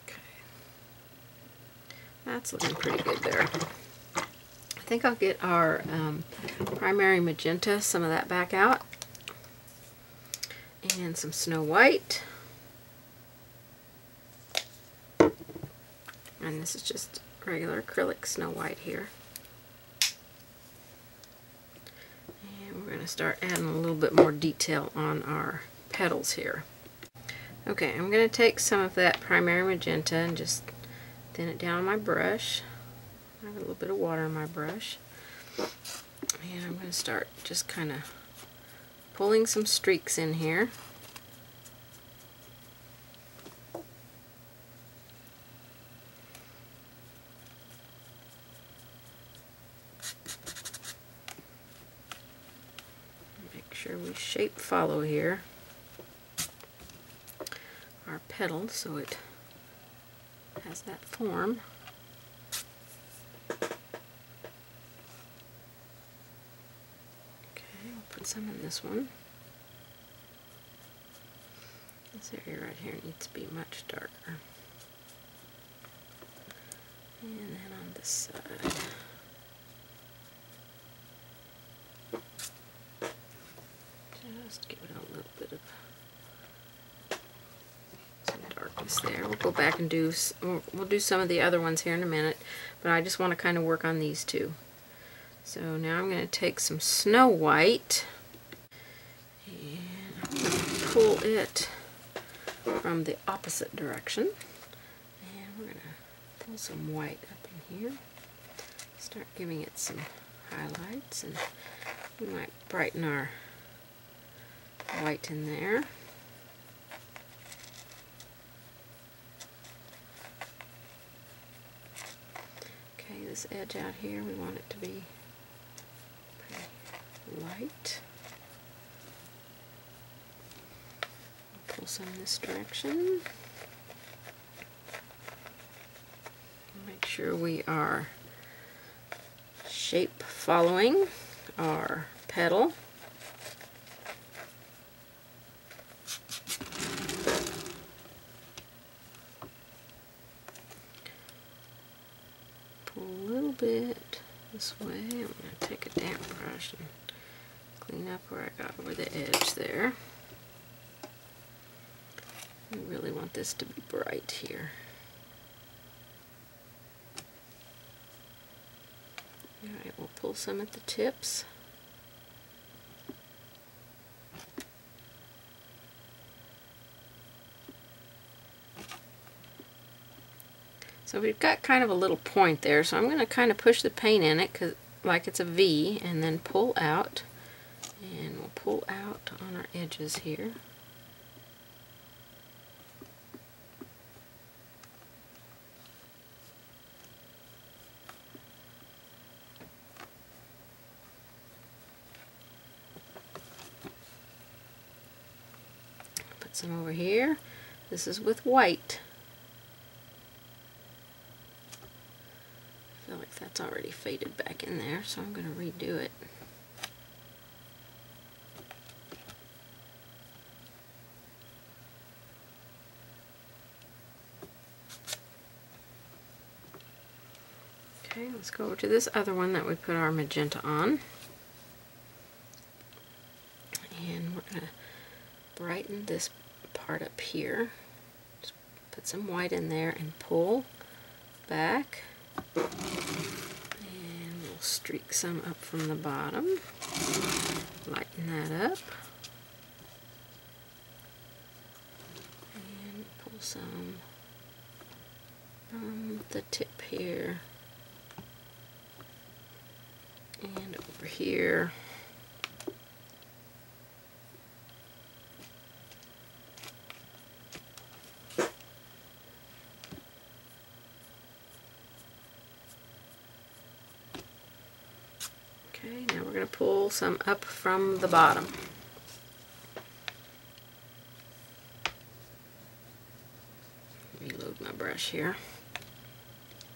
Okay. That's looking pretty good there. I think I'll get our um, primary magenta, some of that back out. And some Snow White. And this is just regular acrylic Snow White here. And we're going to start adding a little bit more detail on our petals here. Okay, I'm going to take some of that primary magenta and just thin it down on my brush. I have a little bit of water in my brush. And I'm going to start just kind of pulling some streaks in here. Make sure we shape follow here our petal so it has that form. Okay, I'll put some in this one. This area right here needs to be much darker. And then on this side. Just give it a little bit of there. We'll go back and do, we'll do some of the other ones here in a minute, but I just want to kind of work on these two. So now I'm going to take some Snow White and pull it from the opposite direction. And we're going to pull some white up in here. Start giving it some highlights and we might brighten our white in there. Okay, this edge out here, we want it to be light. Pull some in this direction. Make sure we are shape following our petal. Pull a little bit this way. I'm going to take a damp brush and clean up where I got over the edge there. I really want this to be bright here. Alright, we'll pull some at the tips. So we've got kind of a little point there, so I'm going to kind of push the paint in it cause, like it's a V and then pull out. And we'll pull out on our edges here. Some over here. This is with white. I feel like that's already faded back in there, so I'm going to redo it. Okay, let's go over to this other one that we put our magenta on. And we're going to brighten this part up here. Just put some white in there and pull back And we'll streak some up from the bottom. Lighten that up. And pull some from the tip here. And over here. Pull some up from the bottom. Reload my brush here.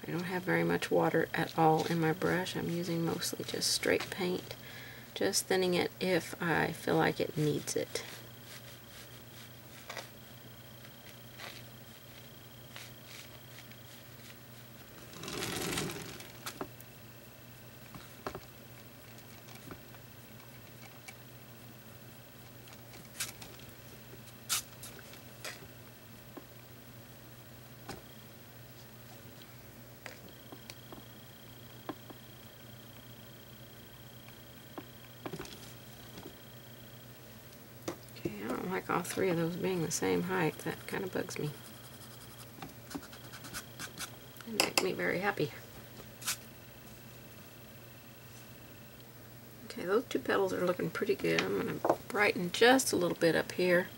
I don't have very much water at all in my brush. I'm using mostly just straight paint. Just thinning it if I feel like it needs it. like all three of those being the same height. That kind of bugs me. It makes me very happy. Okay, those two petals are looking pretty good. I'm going to brighten just a little bit up here.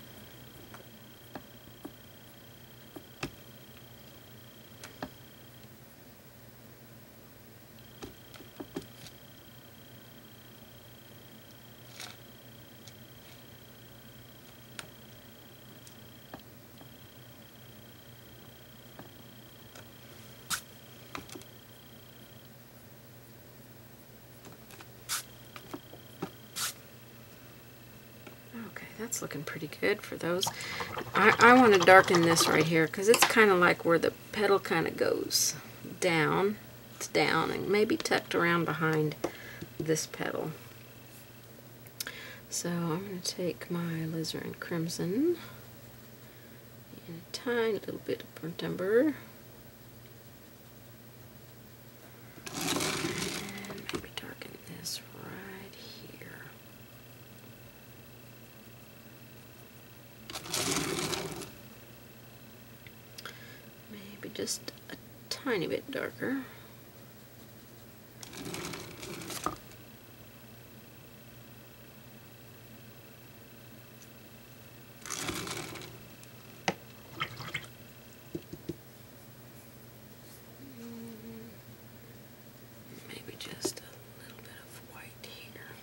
That's looking pretty good for those. I, I want to darken this right here because it's kind of like where the petal kind of goes down. It's down and maybe tucked around behind this petal. So I'm going to take my alizarin crimson and a tiny little bit of burnt umber. And maybe darken this right here. Maybe just a tiny bit darker. Maybe just a little bit of white here.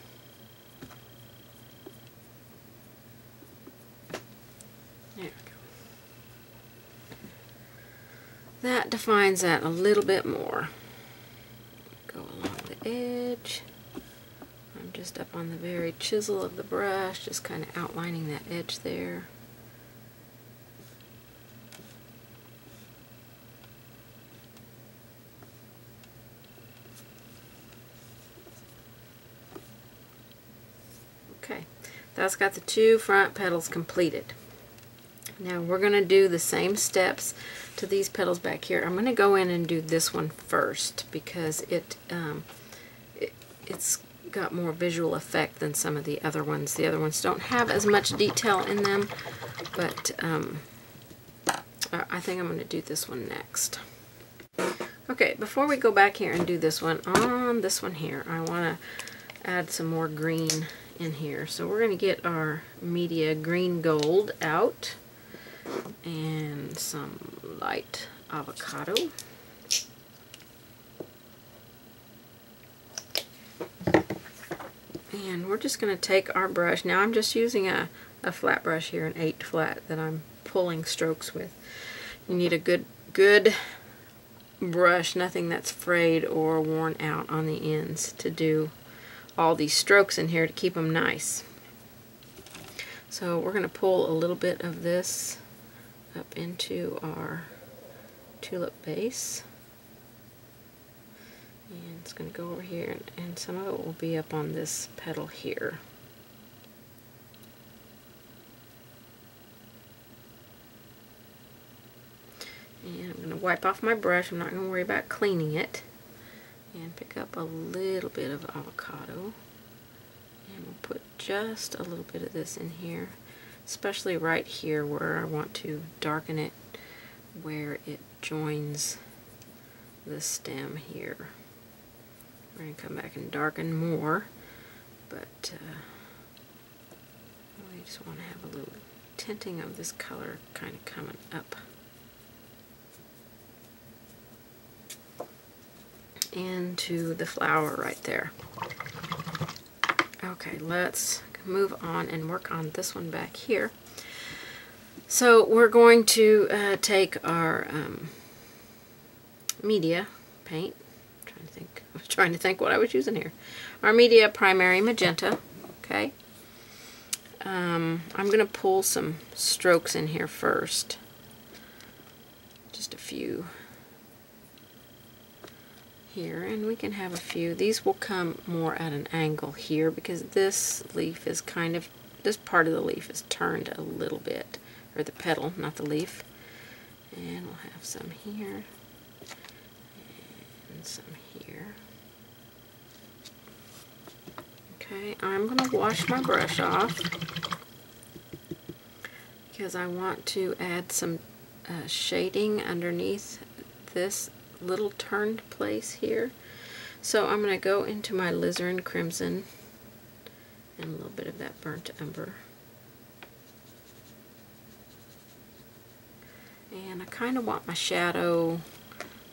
There we go. That defines that a little bit more. Go along the edge. I'm just up on the very chisel of the brush, just kind of outlining that edge there. Okay, that's got the two front petals completed. Now we're going to do the same steps to these petals back here. I'm going to go in and do this one first because it, um, it it's got more visual effect than some of the other ones. The other ones don't have as much detail in them, but um, I think I'm going to do this one next. Okay, before we go back here and do this one, on this one here, I want to add some more green in here. So we're going to get our media green gold out and some light avocado. And we're just going to take our brush. Now I'm just using a, a flat brush here, an 8 flat, that I'm pulling strokes with. You need a good, good brush, nothing that's frayed or worn out on the ends to do all these strokes in here to keep them nice. So we're going to pull a little bit of this up into our tulip base. And it's going to go over here, and, some of it will be up on this petal here. And I'm going to wipe off my brush. I'm not going to worry about cleaning it. And pick up a little bit of avocado. And we'll put just a little bit of this in here. Especially right here where I want to darken it where it joins the stem here. We're going to come back and darken more. But uh, we just want to have a little tinting of this color kind of coming up. into the flower right there. Okay, let's move on and work on this one back here. So we're going to uh, take our um, media paint. I'm trying to think. I trying to think what I was using here. Our media primary magenta. Okay. Um, I'm going to pull some strokes in here first. Just a few here and we can have a few. These will come more at an angle here because this leaf is kind of, this part of the leaf is turned a little bit, or the petal, not the leaf. And we'll have some here and some here. Okay, I'm going to wash my brush off because I want to add some uh, shading underneath this little turned place here. So I'm going to go into my alizarin crimson and a little bit of that burnt umber. And I kind of want my shadow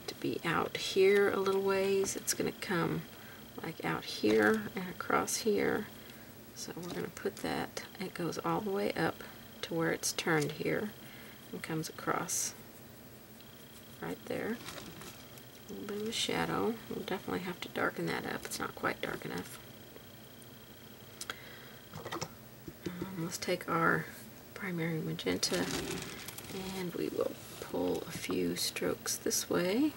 to be out here a little ways. It's going to come like out here and across here. So we're going to put that, it goes all the way up to where it's turned here and comes across right there. A little bit of a shadow. We'll definitely have to darken that up. It's not quite dark enough. Um, let's take our primary magenta and we will pull a few strokes this way.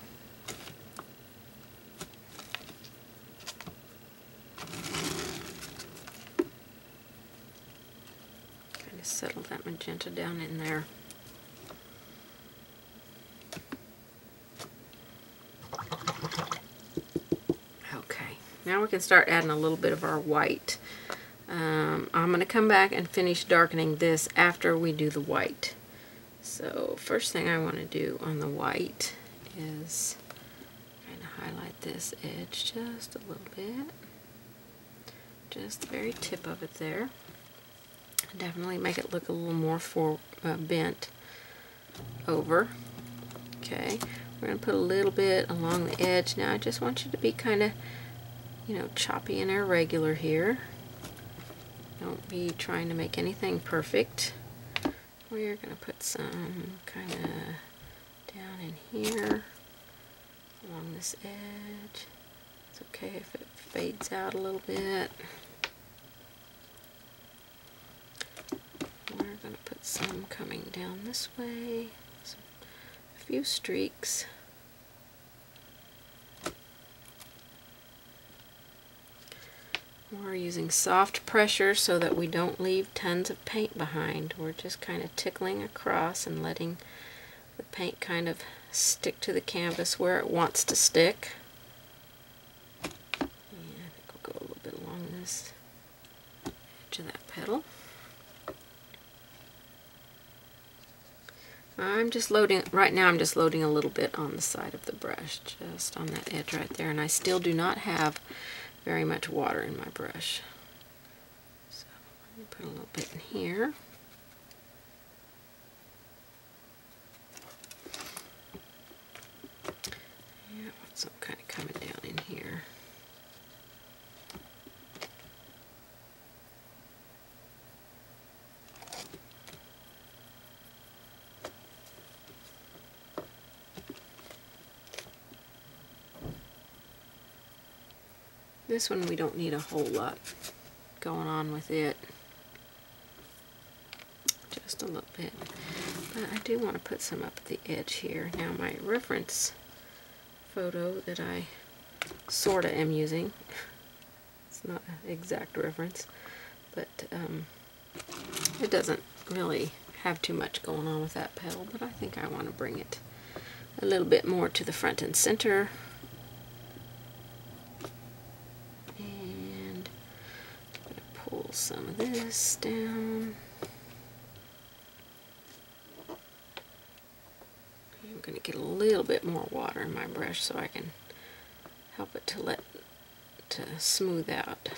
Kind of settle that magenta down in there. Okay, now we can start adding a little bit of our white. Um, I'm going to come back and finish darkening this after we do the white. So first thing I want to do on the white is kind of highlight this edge just a little bit. Just the very tip of it there. Definitely make it look a little more for uh, bent over. Okay, we're going to put a little bit along the edge. Now I just want you to be kind of, you know, choppy and irregular here. Don't be trying to make anything perfect. We're going to put some kind of down in here along this edge. It's okay if it fades out a little bit. We're going to put some coming down this way. Some, a few streaks. We're using soft pressure so that we don't leave tons of paint behind. We're just kind of tickling across and letting the paint kind of stick to the canvas where it wants to stick. Yeah, I think I'll go a little bit along this edge of that petal. I'm just loading, right now I'm just loading a little bit on the side of the brush, just on that edge right there, and I still do not have very much water in my brush. So let me put a little bit in here. Yeah, some kind of coming down in here. This one we don't need a whole lot going on with it. Just a little bit. But I do want to put some up at the edge here. Now my reference photo that I sorta am using, it's not an exact reference, but um, it doesn't really have too much going on with that petal, but I think I want to bring it a little bit more to the front and center some of this down. I'm going to get a little bit more water in my brush so I can help it to let to smooth out.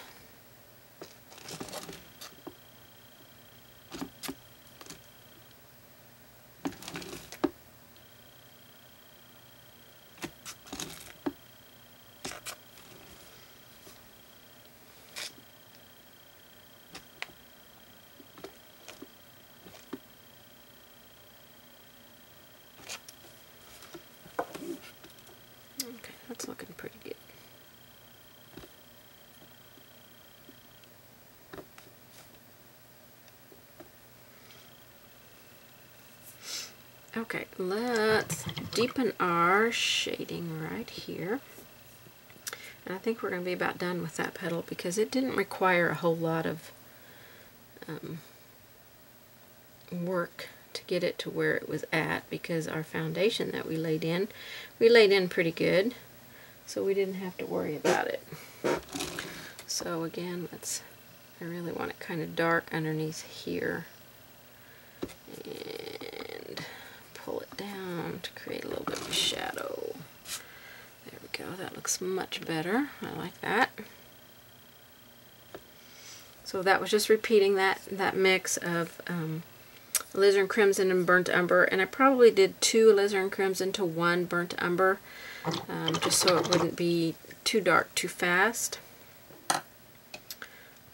That's looking pretty good. Okay, let's deepen our shading right here. And I think we're going to be about done with that petal because it didn't require a whole lot of um, work to get it to where it was at because our foundation that we laid in, we laid in pretty good so we didn't have to worry about it. So again, let's, I really want it kind of dark underneath here. And pull it to create a little bit of shadow. There we go, that looks much better. I like that. So that was just repeating that, that mix of um, alizarin crimson and burnt umber. And I probably did two alizarin crimson to one burnt umber um, just so it wouldn't be too dark too fast.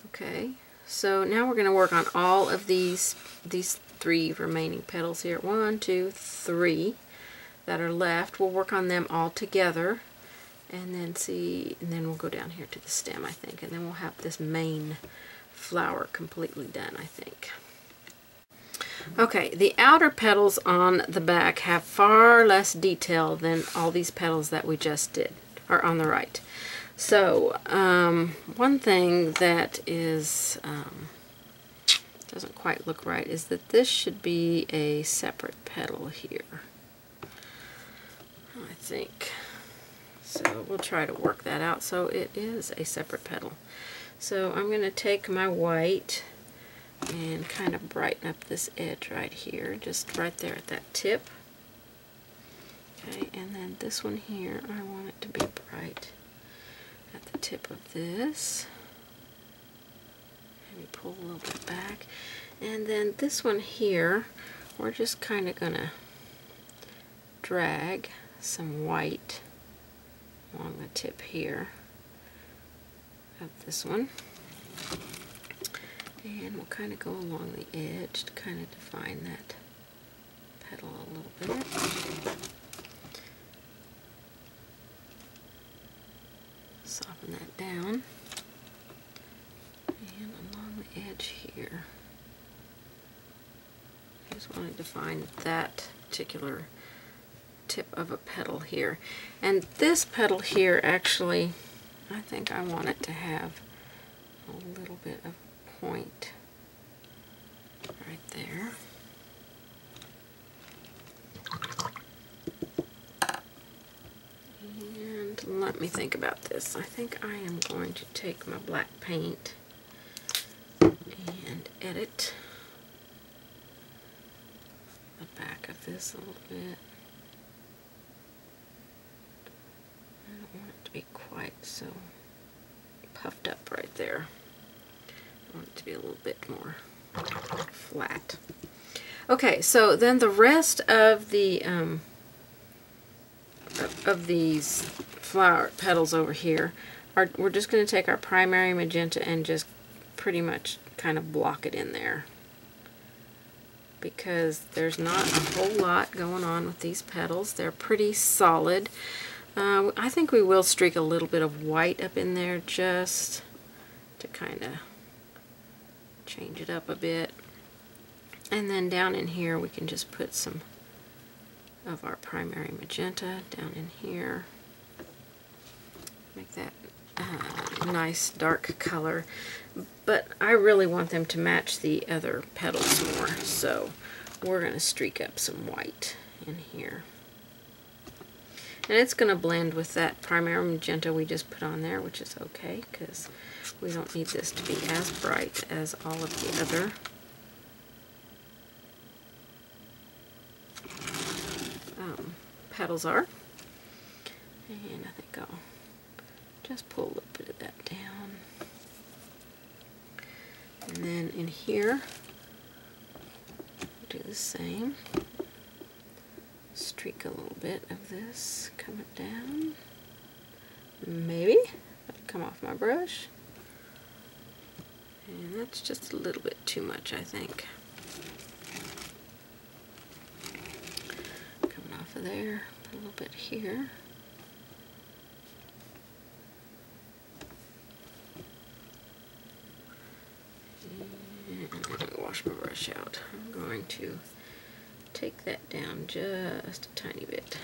Okay, so now we're going to work on all of these these three remaining petals here. One, two, three that are left. We'll work on them all together and then see, and then we'll go down here to the stem, I think, and then we'll have this main flower completely done, I think. Okay, the outer petals on the back have far less detail than all these petals that we just did, or on the right. So, um, one thing that is um, doesn't quite look right is that this should be a separate petal here. Think. So we'll try to work that out. So it is a separate petal. So I'm going to take my white and kind of brighten up this edge right here, just right there at that tip. Okay, and then this one here, I want it to be bright at the tip of this. Maybe pull a little bit back. And then this one here, we're just kind of going to drag some white along the tip here of this one. And we'll kind of go along the edge to kind of define that petal a little bit. Soften that down. And along the edge here. I just want to define that particular tip of a petal here. And this petal here actually, I think I want it to have a little bit of point right there. And let me think about this. I think I am going to take my black paint and edit the back of this a little bit. I don't want it to be quite so puffed up right there. I want it to be a little bit more flat. Okay, so then the rest of the um, of these flower petals over here are we're just going to take our primary magenta and just pretty much kind of block it in there because there's not a whole lot going on with these petals. They're pretty solid. Uh, I think we will streak a little bit of white up in there just to kind of change it up a bit. And then down in here we can just put some of our primary magenta down in here. Make that uh, nice dark color. But I really want them to match the other petals more. So we're going to streak up some white in here. And it's going to blend with that primary magenta we just put on there, which is okay because we don't need this to be as bright as all of the other um, petals are. And I think I'll just pull a little bit of that down. And then in here, do the same. Streak a little bit of this coming down. Maybe. Come off my brush. And that's just a little bit too much, I think. Coming off of there, a little bit here. Wash my brush out. I'm going to take that down just a tiny bit.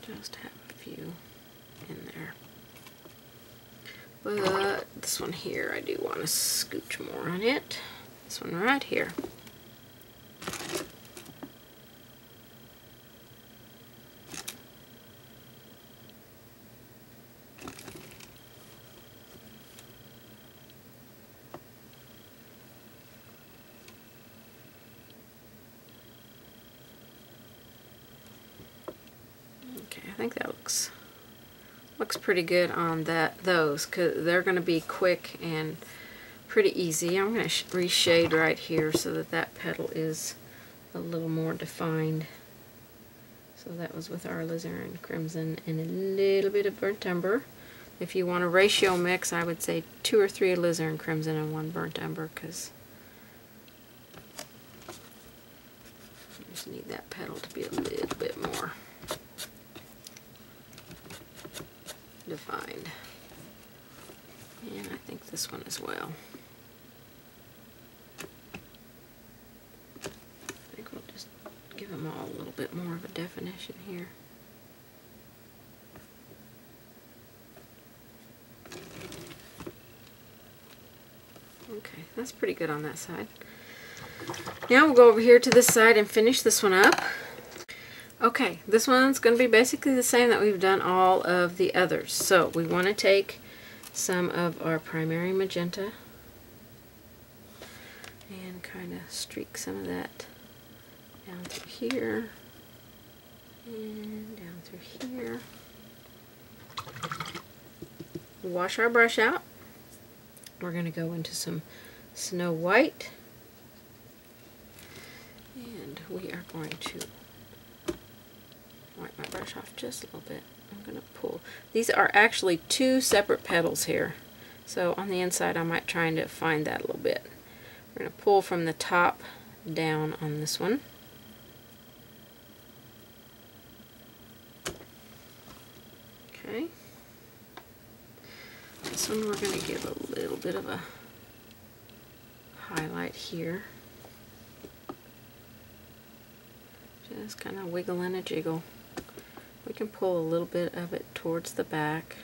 just have a few in there. But this one here, I do want to scooch more on it. This one right here. think that looks looks pretty good on that those because they're going to be quick and pretty easy. I'm going to reshade right here so that that petal is a little more defined. So that was with our alizarin crimson and a little bit of burnt umber. If you want a ratio mix, I would say two or three alizarin crimson and one burnt umber because you just need that petal to be a little bit more. to find. And I think this one as well. I think we'll just give them all a little bit more of a definition here. Okay, that's pretty good on that side. Now we'll go over here to this side and finish this one up. Okay, this one's going to be basically the same that we've done all of the others. So we want to take some of our primary magenta and kind of streak some of that down through here and down through here. Wash our brush out. We're going to go into some Snow White and we are going to wipe my brush off just a little bit. I'm going to pull. These are actually two separate petals here. So on the inside I might try to find that a little bit. We're going to pull from the top down on this one. Okay. This one we're going to give a little bit of a highlight here. Just kind of wiggle and a jiggle. We can pull a little bit of it towards the back.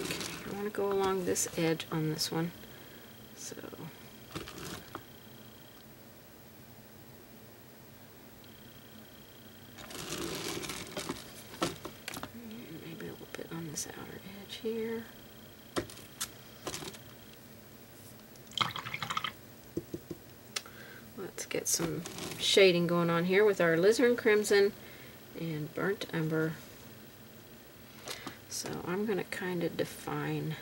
Okay, I want to go along this edge on this one. So maybe a little bit on this outer edge here. Let's get some shading going on here with our alizarin crimson and burnt umber. So I'm going to kind of define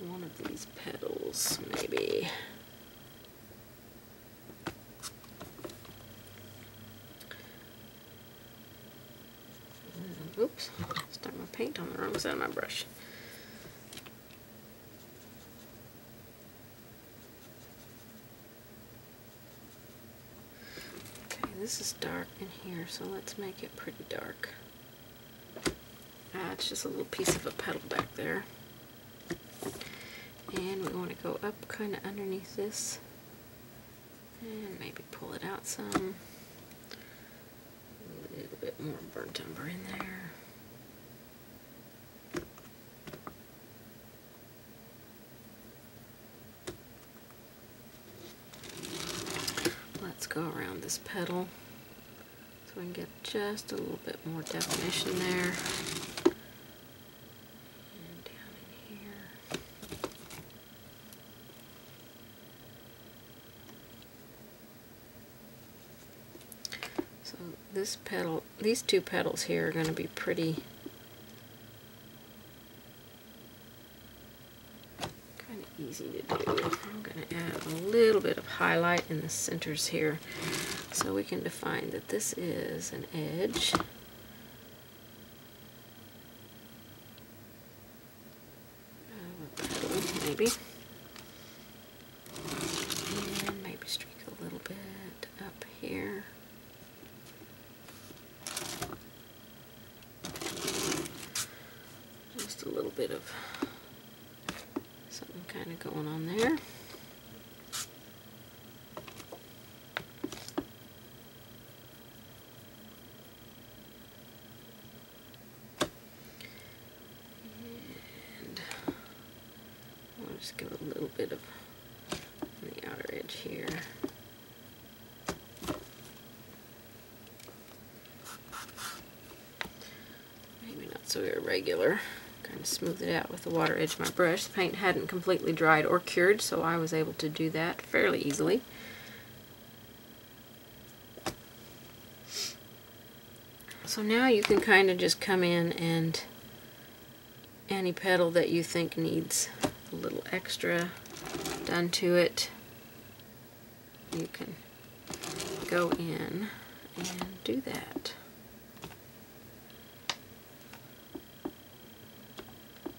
one of these petals, maybe. Oops, stuck my paint on the wrong side of my brush. Okay, this is dark in here, so let's make it pretty dark. Ah, it's just a little piece of a petal back there. And we want to go up kind of underneath this and maybe pull it out some. A little bit more burnt umber in there. Let's go around this petal so we can get just a little bit more definition there. So this petal, these two petals here are going to be pretty kind of easy to do. I'm going to add a little bit of highlight in the centers here so we can define that this is an edge. of a petal, maybe. And maybe streak a little bit up here. Just a little bit of something kind of going on there. And I'll just give a little bit of on the outer edge here. Maybe not so irregular. Kind of smooth it out with the water edge of my brush. The paint hadn't completely dried or cured, so I was able to do that fairly easily. So now you can kind of just come in and any petal that you think needs a little extra done to it, you can go in and do that.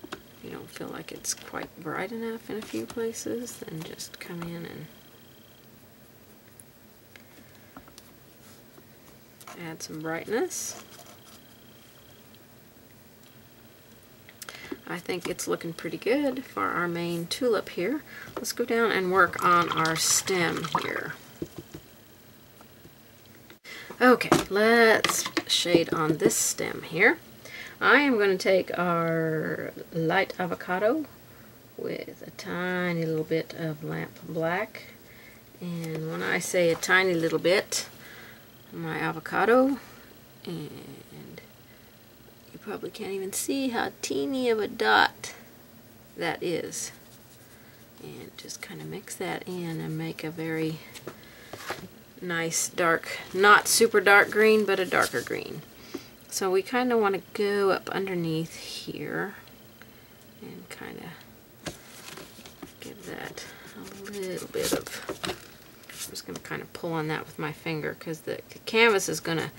If you don't feel like it's quite bright enough in a few places, then just come in and add some brightness. I think it's looking pretty good for our main tulip here. Let's go down and work on our stem here. Okay, let's shade on this stem here. I am going to take our light avocado with a tiny little bit of lamp black. And when I say a tiny little bit, my avocado, and you probably can't even see how teeny of a dot that is. And just kind of mix that in and make a very nice dark, not super dark green, but a darker green. So we kind of want to go up underneath here and kind of give that a little bit of, I'm just going to kind of pull on that with my finger because the canvas is going to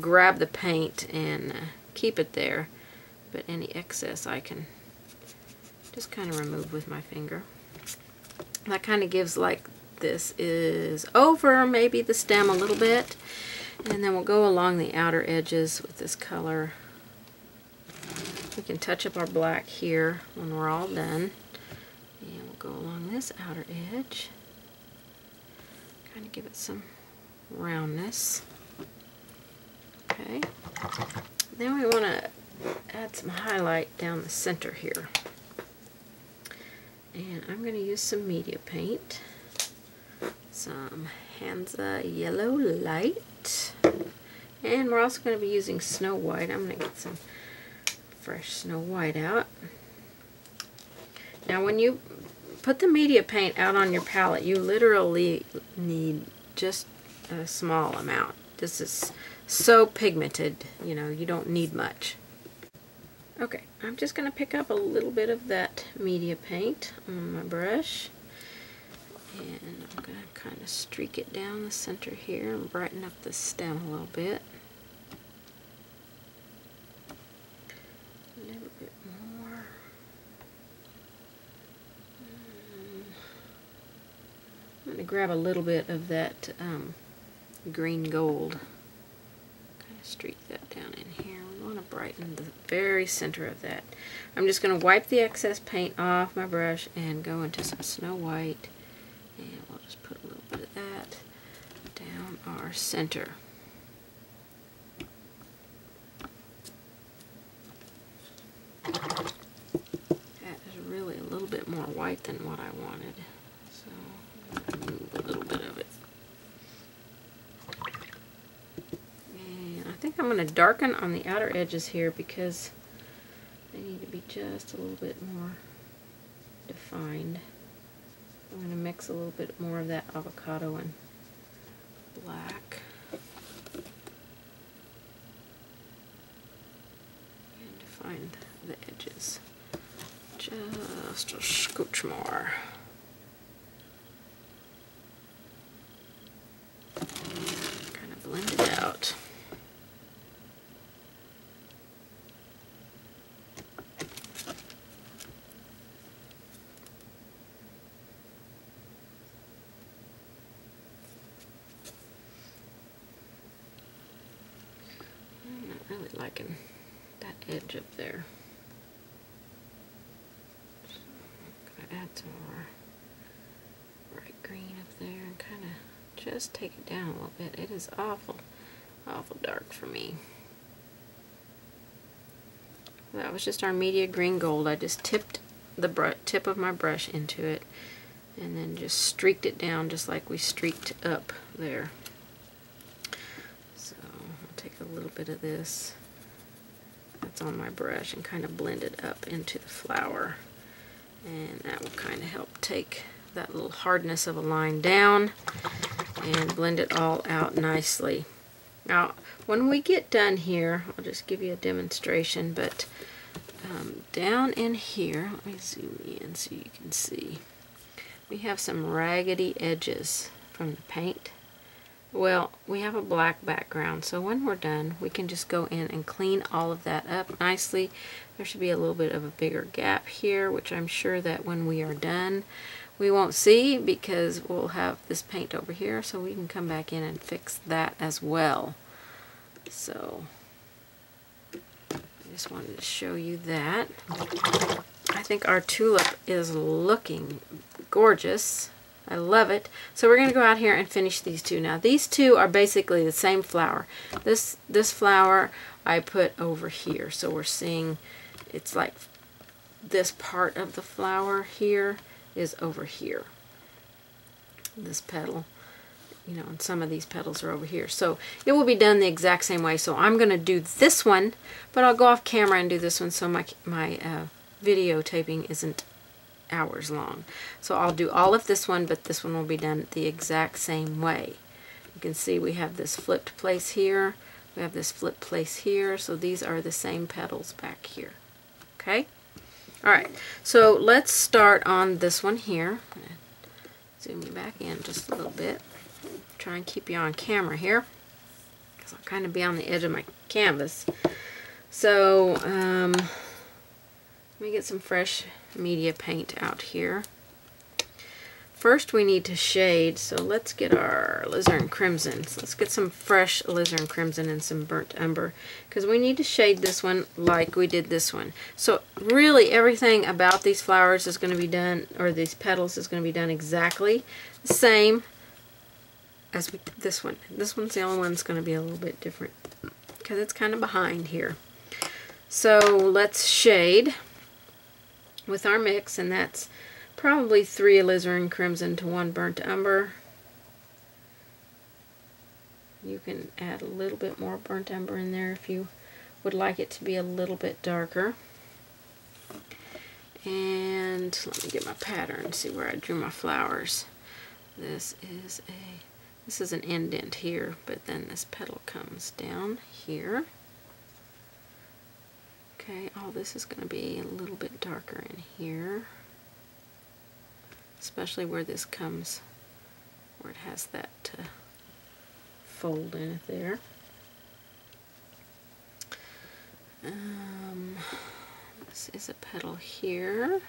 grab the paint and uh, keep it there, but any excess I can just kind of remove with my finger. That kind of gives like this is over maybe the stem a little bit and then we'll go along the outer edges with this color. We can touch up our black here when we're all done. And we'll go along this outer edge. Kind of give it some roundness. Okay. Then we want to add some highlight down the center here. And I'm going to use some media paint. Some Hansa Yellow Light. And we're also going to be using Snow White. I'm going to get some fresh Snow White out. Now when you put the media paint out on your palette, you literally need just a small amount. This is so pigmented, you know, you don't need much. Okay, I'm just going to pick up a little bit of that media paint on my brush and I'm going to kind of streak it down the center here and brighten up the stem a little bit. A little bit more. Mm. I'm going to grab a little bit of that um, green gold. Kind of streak that down in here. We want to brighten the very center of that. I'm just going to wipe the excess paint off my brush and go into some Snow White and we'll just put a little bit of that down our center. That is really a little bit more white than what I wanted. So move a little bit of it. And I think I'm going to darken on the outer edges here because they need to be just a little bit more defined. I'm going to mix a little bit more of that avocado and black. And find the edges just a scooch more. Kind of blend it out. That edge up there. So I'm to add some more bright green up there and kind of just take it down a little bit. It is awful, awful dark for me. That was just our media green gold. I just tipped the tip of my brush into it and then just streaked it down just like we streaked up there So I'll take a little bit of this that's on my brush and kind of blend it up into the flower. And that will kind of help take that little hardness of a line down and blend it all out nicely. Now, when we get done here, I'll just give you a demonstration, but um, down in here, let me zoom in so you can see, we have some raggedy edges from the paint. Well, we have a black background, so when we're done, we can just go in and clean all of that up nicely. There should be a little bit of a bigger gap here, which I'm sure that when we are done, we won't see because we'll have this paint over here, so we can come back in and fix that as well. So, I just wanted to show you that. I think our tulip is looking gorgeous. I love it. So we're going to go out here and finish these two. Now these two are basically the same flower. This, this flower I put over here. So we're seeing it's like this part of the flower here is over here. This petal, you know, and some of these petals are over here. So it will be done the exact same way. So I'm going to do this one, but I'll go off camera and do this one so my, my uh, videotaping isn't hours long. So I'll do all of this one, but this one will be done the exact same way. You can see we have this flipped place here. We have this flipped place here. So these are the same petals back here. Okay? Alright, so let's start on this one here. Zoom you back in just a little bit. Try and keep you on camera here. Because I'll kind of be on the edge of my canvas. So, um, let me get some fresh media paint out here. First we need to shade, so let's get our alizarin crimson. So let's get some fresh alizarin crimson and some burnt umber because we need to shade this one like we did this one. So really everything about these flowers is going to be done, or these petals is going to be done exactly the same as we, this one. This one's the only one that's going to be a little bit different because it's kind of behind here. So let's shade with our mix, and that's probably three alizarin crimson to one burnt umber. You can add a little bit more burnt umber in there if you would like it to be a little bit darker. And let me get my pattern, see where I drew my flowers. This is a this is an indent here, but then this petal comes down here. Okay, all this is going to be a little bit darker in here, especially where this comes, where it has that uh, fold in it there. Um, this is a petal here.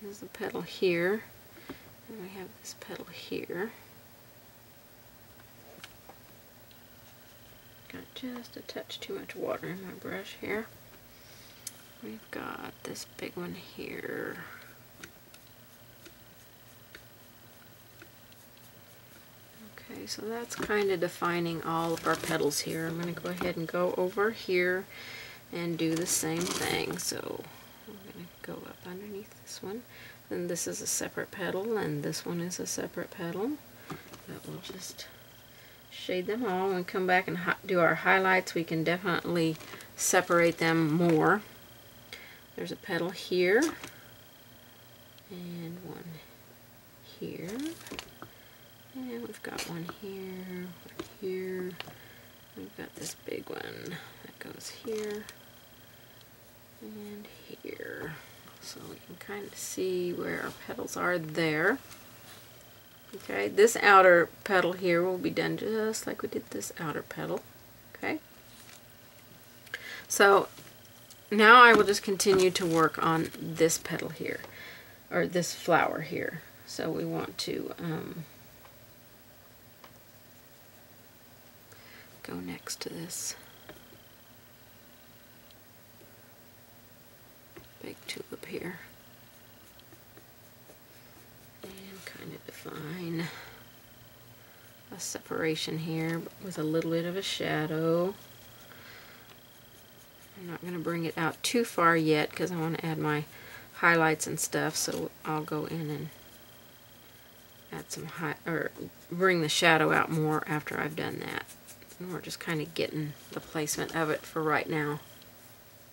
This is a petal here. And we have this petal here. Got just a touch too much water in my brush here. We've got this big one here. Okay, so that's kind of defining all of our petals here. I'm going to go ahead and go over here and do the same thing. So I'm going to go up underneath this one. Then this is a separate petal and this one is a separate petal. But we'll just shade them all and come back and do our highlights. We can definitely separate them more. There's a petal here and one here. And we've got one here one here. We've got this big one that goes here and here. So we can kind of see where our petals are there Okay, this outer petal here will be done just like we did this outer petal. Okay. So now I will just continue to work on this petal here, or this flower here. So we want to um, go next to this big tulip here. Define a separation here with a little bit of a shadow. I'm not going to bring it out too far yet because I want to add my highlights and stuff so I'll go in and add some high or bring the shadow out more after I've done that. And we're just kind of getting the placement of it for right now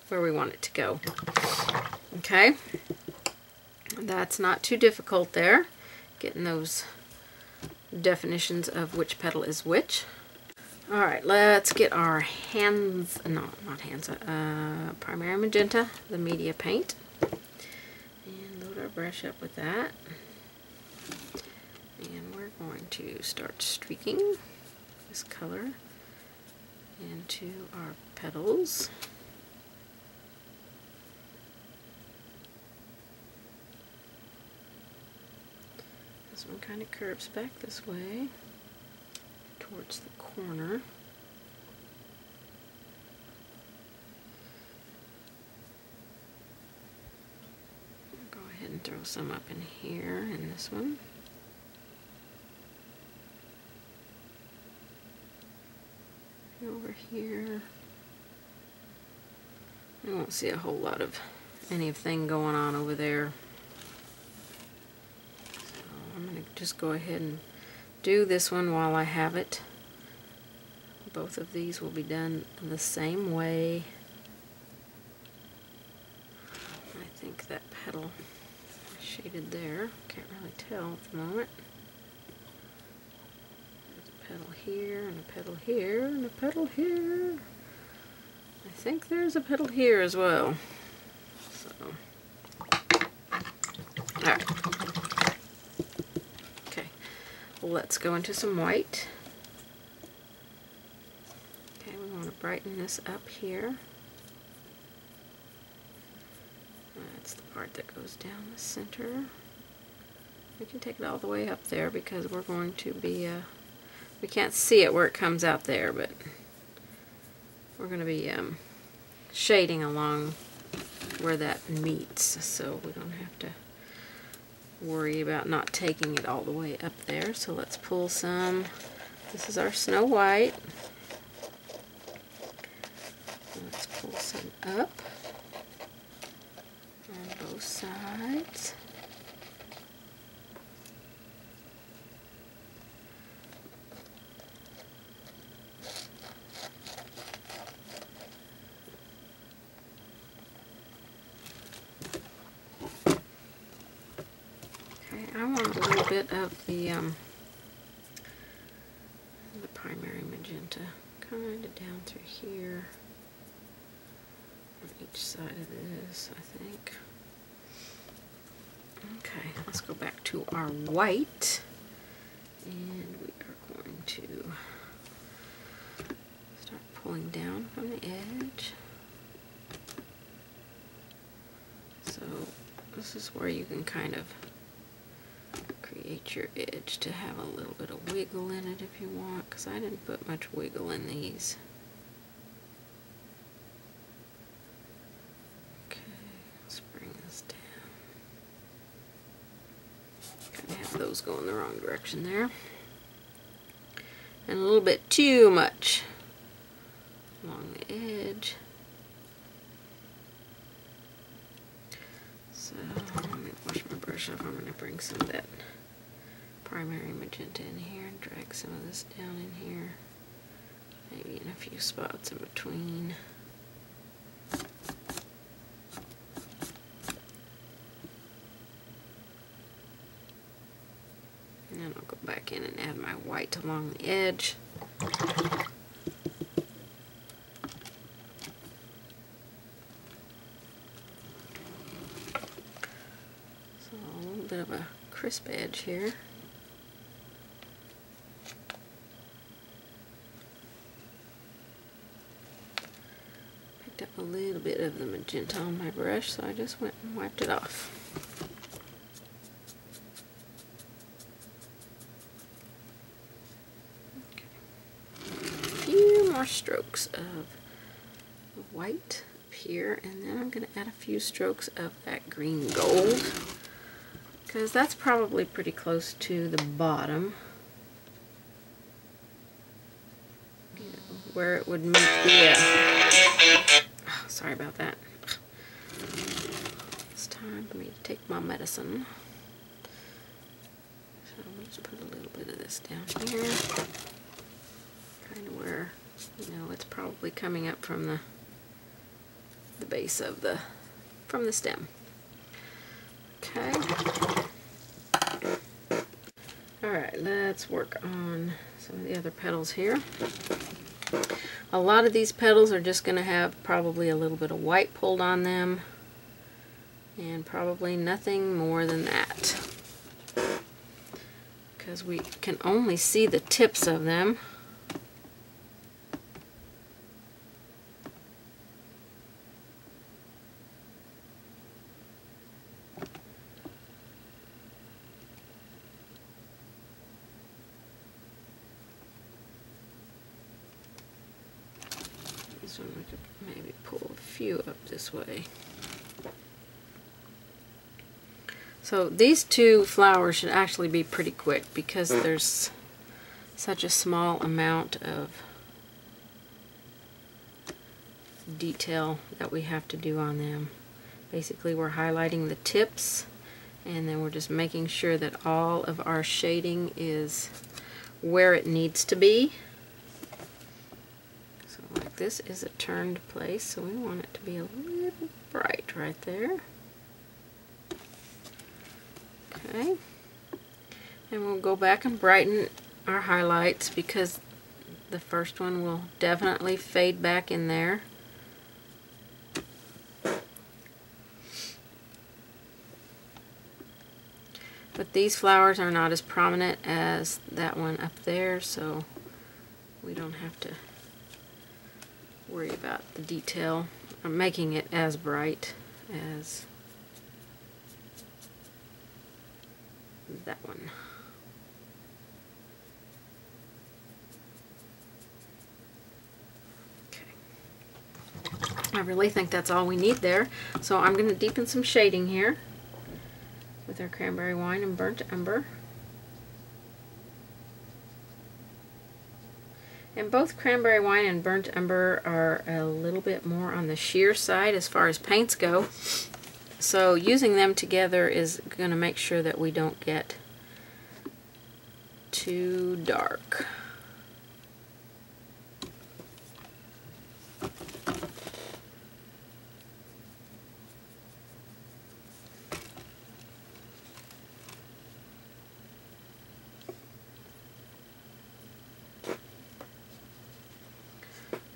where we want it to go. Okay, that's not too difficult there getting those definitions of which petal is which. Alright, let's get our hands, no, not hands, uh, Primary Magenta, the media paint. And load our brush up with that. And we're going to start streaking this color into our petals. One it kind of curves back this way towards the corner. Go ahead and throw some up in here in this one. Over here. You won't see a whole lot of anything going on over there. Just go ahead and do this one while I have it. Both of these will be done the same way. I think that petal shaded there. Can't really tell at the moment. There's a petal here, and a petal here, and a petal here. I think there's a petal here as well. So, alright. Let's go into some white. Okay, we want to brighten this up here. That's the part that goes down the center. We can take it all the way up there because we're going to be, uh, we can't see it where it comes out there, but we're going to be um, shading along where that meets so we don't have to worry about not taking it all the way up there. So let's pull some, this is our Snow White. Let's pull some up on both sides. Okay, I want a little bit of the um, the primary magenta kind of down through here on each side of this, I think. Okay, let's go back to our white and we are going to start pulling down from the edge. So this is where you can kind of create your edge to have a little bit of wiggle in it if you want because I didn't put much wiggle in these. Okay, let's bring this down. Kind of have those going the wrong direction there. And a little bit too much along the edge. So let me wash my brush off. I'm going to bring some of that primary magenta in here and drag some of this down in here. Maybe in a few spots in between. And then I'll go back in and add my white along the edge. So a little bit of a crisp edge here. Picked up a little bit the on my brush, so I just went and wiped it off. a few more strokes of white up here and then I'm going to add a few strokes of that green gold because that's probably pretty close to the bottom where it would meet the uh, oh, sorry about that it's time for me to take my medicine. So let's put a little bit of this down here. Kind of where you know it's probably coming up from the the base of the from the stem. Okay. Alright let's work on some of the other petals here. A lot of these petals are just going to have probably a little bit of white pulled on them and probably nothing more than that because we can only see the tips of them This one we could maybe pull a few up this way. So these two flowers should actually be pretty quick because mm. there's such a small amount of detail that we have to do on them. Basically we're highlighting the tips and then we're just making sure that all of our shading is where it needs to be. So like this is a turned place so we want it to be a little bright right there. Okay. And we'll go back and brighten our highlights because the first one will definitely fade back in there. But these flowers are not as prominent as that one up there, so we don't have to worry about the detail. I'm making it as bright as that one. Okay. I really think that's all we need there. So I'm going to deepen some shading here with our cranberry wine and burnt umber. And both cranberry wine and burnt umber are a little bit more on the sheer side as far as paints go. So using them together is going to make sure that we don't get too dark.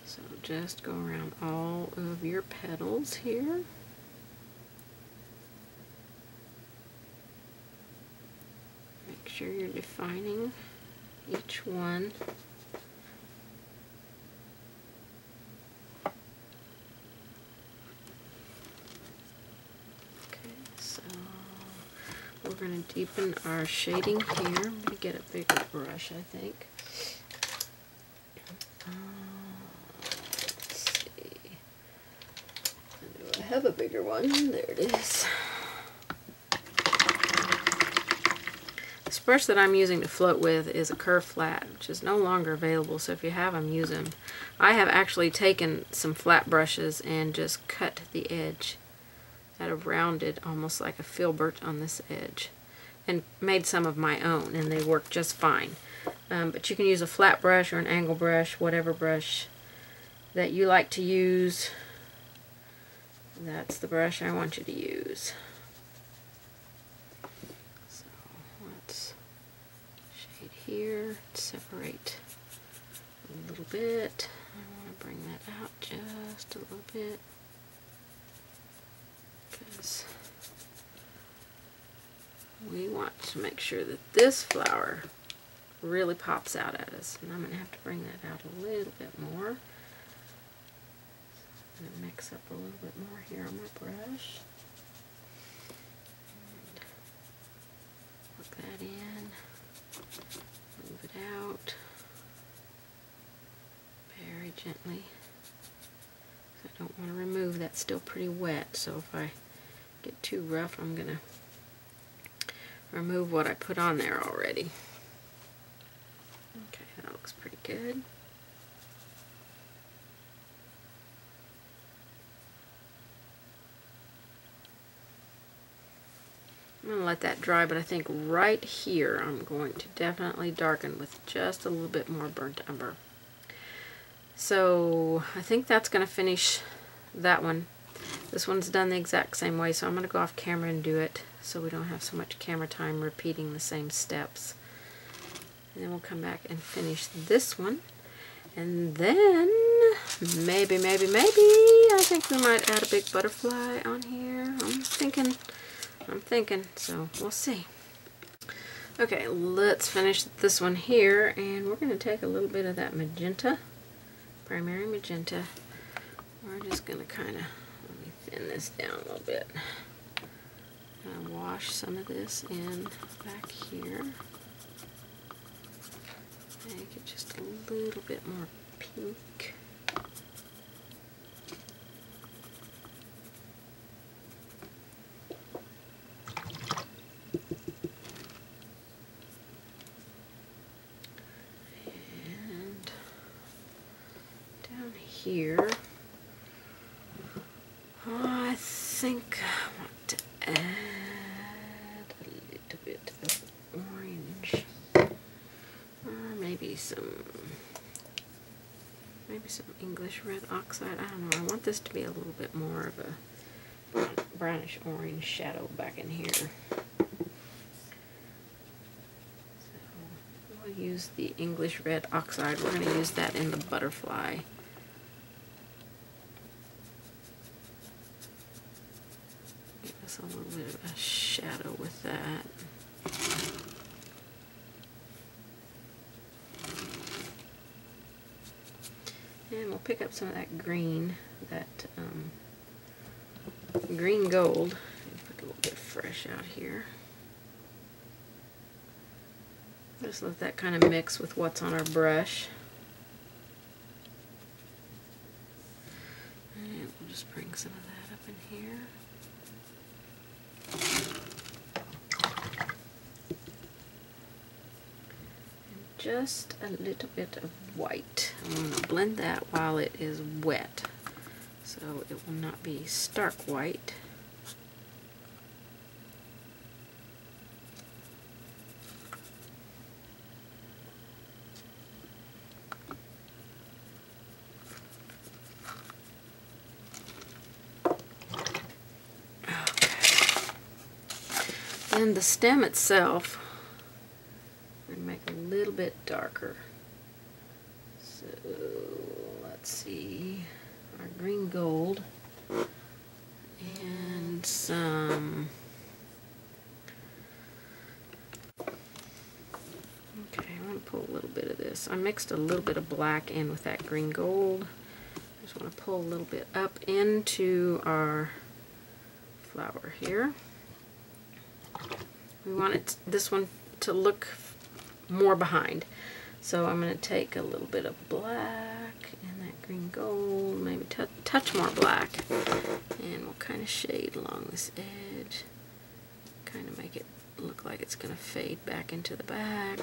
So just go around all of your petals here. Sure you're defining each one. Okay, so we're going to deepen our shading here. I'm going to get a bigger brush, I think. Uh, let's see. Do I have a bigger one? There it is. Brush that I'm using to float with is a curve flat, which is no longer available, so if you have them, use them. I have actually taken some flat brushes and just cut the edge out of rounded, almost like a filbert on this edge, and made some of my own, and they work just fine. Um, but you can use a flat brush or an angle brush, whatever brush that you like to use. That's the brush I want you to use. Here, separate a little bit. I want to bring that out just a little bit because we want to make sure that this flower really pops out at us. And I'm going to have to bring that out a little bit more. I'm going to mix up a little bit more here on my brush. And work that in out very gently. I don't want to remove that's still pretty wet so if I get too rough I'm to remove what I put on there already. Okay, that looks pretty good. I'm going to let that dry, but I think right here I'm going to definitely darken with just a little bit more burnt umber. So I think that's going to finish that one. This one's done the exact same way, so I'm going to go off camera and do it so we don't have so much camera time repeating the same steps. And then we'll come back and finish this one. And then, maybe, maybe, maybe, I think we might add a big butterfly on here. I'm thinking I'm thinking, so we'll see. Okay, let's finish this one here, and we're going to take a little bit of that magenta, primary magenta. We're just going to kind of, let me thin this down a little bit. And wash some of this in back here. Make it just a little bit more pink. here. I think I want to add a little bit of orange. Or maybe some maybe some English red oxide. I don't know. I want this to be a little bit more of a brownish orange shadow back in here. So we'll use the English red oxide. We're going to use that in the butterfly. Give us a little bit of a shadow with that. And we'll pick up some of that green, that um, green gold. Put a little bit fresh out here. Just let that kind of mix with what's on our brush. And we'll just bring some of that up in here. And just a little bit of white. I'm going to blend that while it is wet so it will not be stark white. Then the stem itself, I'm going to make a little bit darker. So let's see, our green gold. And some. Okay I'm going to pull a little bit of this. I mixed a little bit of black in with that green gold. I just want to pull a little bit up into our flower here. We want it this one to look more behind so I'm going to take a little bit of black and that green gold, maybe touch more black, and we'll kind of shade along this edge, kind of make it look like it's going to fade back into the back.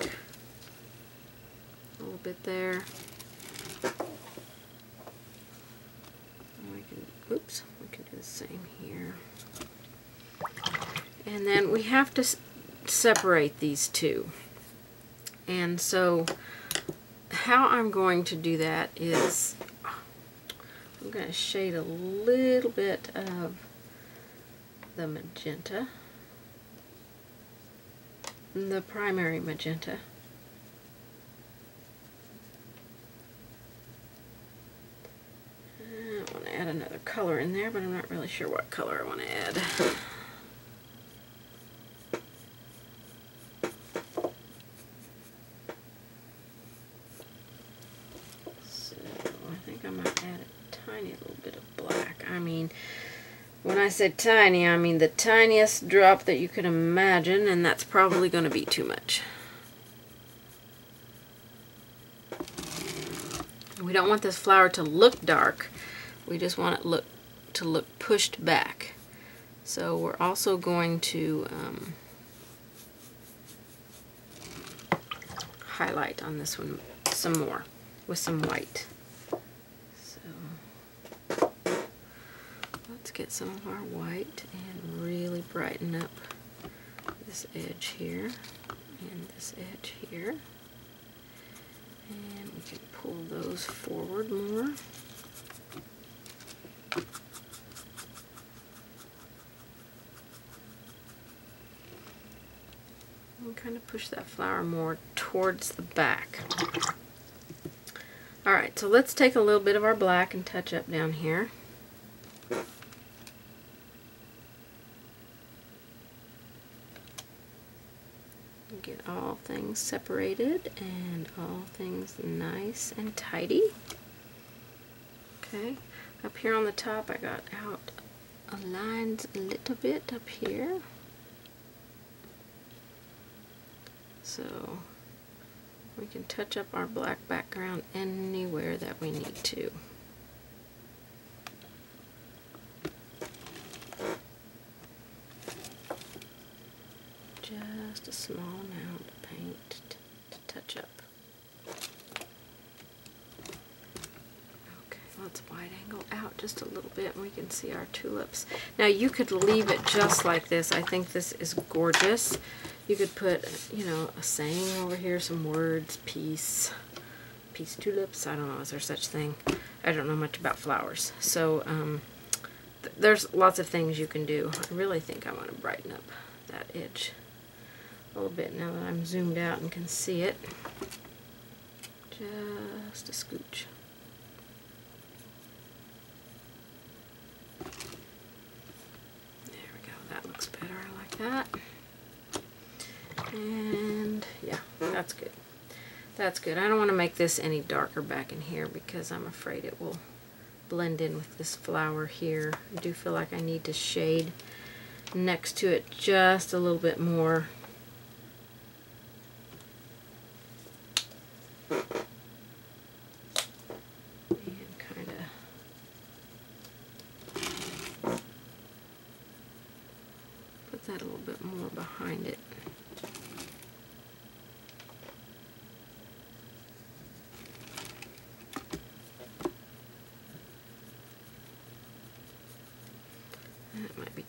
A little bit there. can, oops, we can do the same here. And then we have to separate these two. And so how I'm going to do that is I'm going to shade a little bit of the magenta, the primary magenta. I want to add another color in there, but I'm not really sure what color I want to add. Said tiny, I mean the tiniest drop that you can imagine, and that's probably going to be too much. We don't want this flower to look dark. We just want it look to look pushed back. So we're also going to um, highlight on this one some more with some white. get some of our white and really brighten up this edge here and this edge here. And we can pull those forward more. And kind of push that flower more towards the back. Alright, so let's take a little bit of our black and touch up down here. get all things separated and all things nice and tidy. Okay, up here on the top I got out aligned a little bit up here. So we can touch up our black background anywhere that we need to. just a small amount of paint to touch up. Okay. let's wide angle out just a little bit and we can see our tulips. Now you could leave it just like this. I think this is gorgeous. You could put, you know, a saying over here, some words, peace, peace tulips. I don't know, is there such thing? I don't know much about flowers. So um, th there's lots of things you can do. I really think I want to brighten up that edge a little bit now that I'm zoomed out and can see it. Just a scooch. There we go, that looks better, I like that. And yeah, that's good. That's good. I don't want to make this any darker back in here because I'm afraid it will blend in with this flower here. I do feel like I need to shade next to it just a little bit more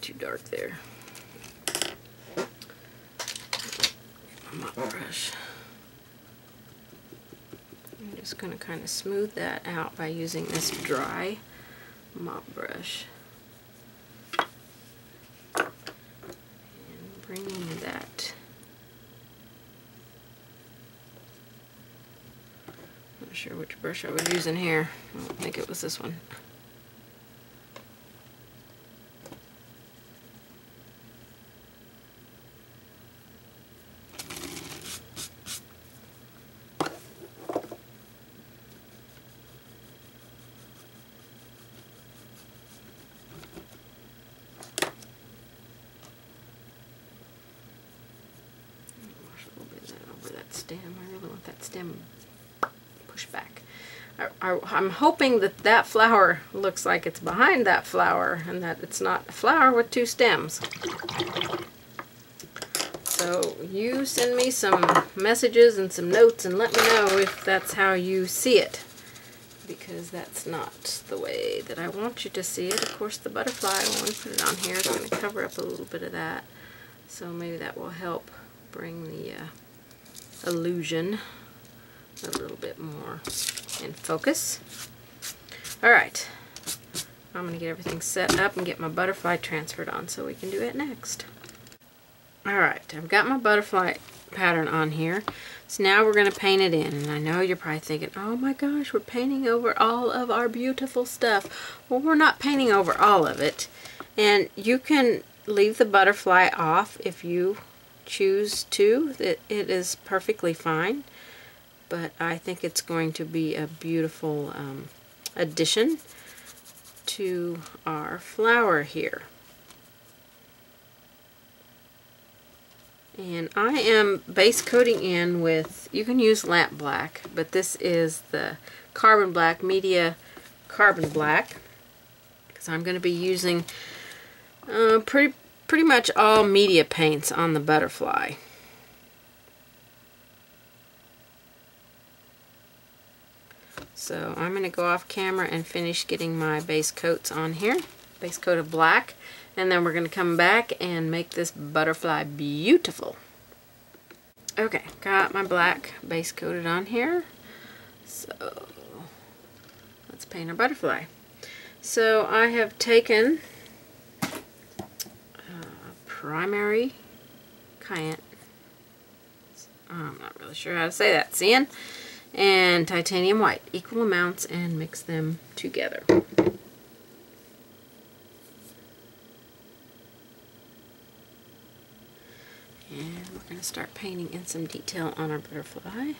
too dark there. Mop brush. I'm going to kind of smooth that out by using this dry mop brush. And bringing that I'm not sure which brush I was using here. I don't think it was this one. stem. I really want that stem pushed back. I, am hoping that that flower looks like it's behind that flower and that it's not a flower with two stems. So you send me some messages and some notes and let me know if that's how you see it. Because that's not the way that I want you to see it. Of course the butterfly, we put it on here, is going to cover up a little bit of that. So maybe that will help bring the uh, illusion a little bit more in focus. Alright, I'm going to get everything set up and get my butterfly transferred on so we can do it next. Alright, I've got my butterfly pattern on here. So now we're going to paint it in. And I know you're probably thinking, oh my gosh, we're painting over all of our beautiful stuff. Well, we're not painting over all of it. And you can leave the butterfly off if you choose to, it, it is perfectly fine. But I think it's going to be a beautiful um, addition to our flower here. And I am base coating in with, you can use lamp black, but this is the carbon black, media carbon black. Because I'm going to be using uh, pretty pretty much all media paints on the butterfly. So I'm going to go off camera and finish getting my base coats on here. Base coat of black. And then we're going to come back and make this butterfly beautiful. Okay, got my black base coated on here. So let's paint our butterfly. So I have taken uh, primary cayenne. I'm not really sure how to say that. Cyan and titanium white. Equal amounts and mix them together. And we're going to start painting in some detail on our butterfly. I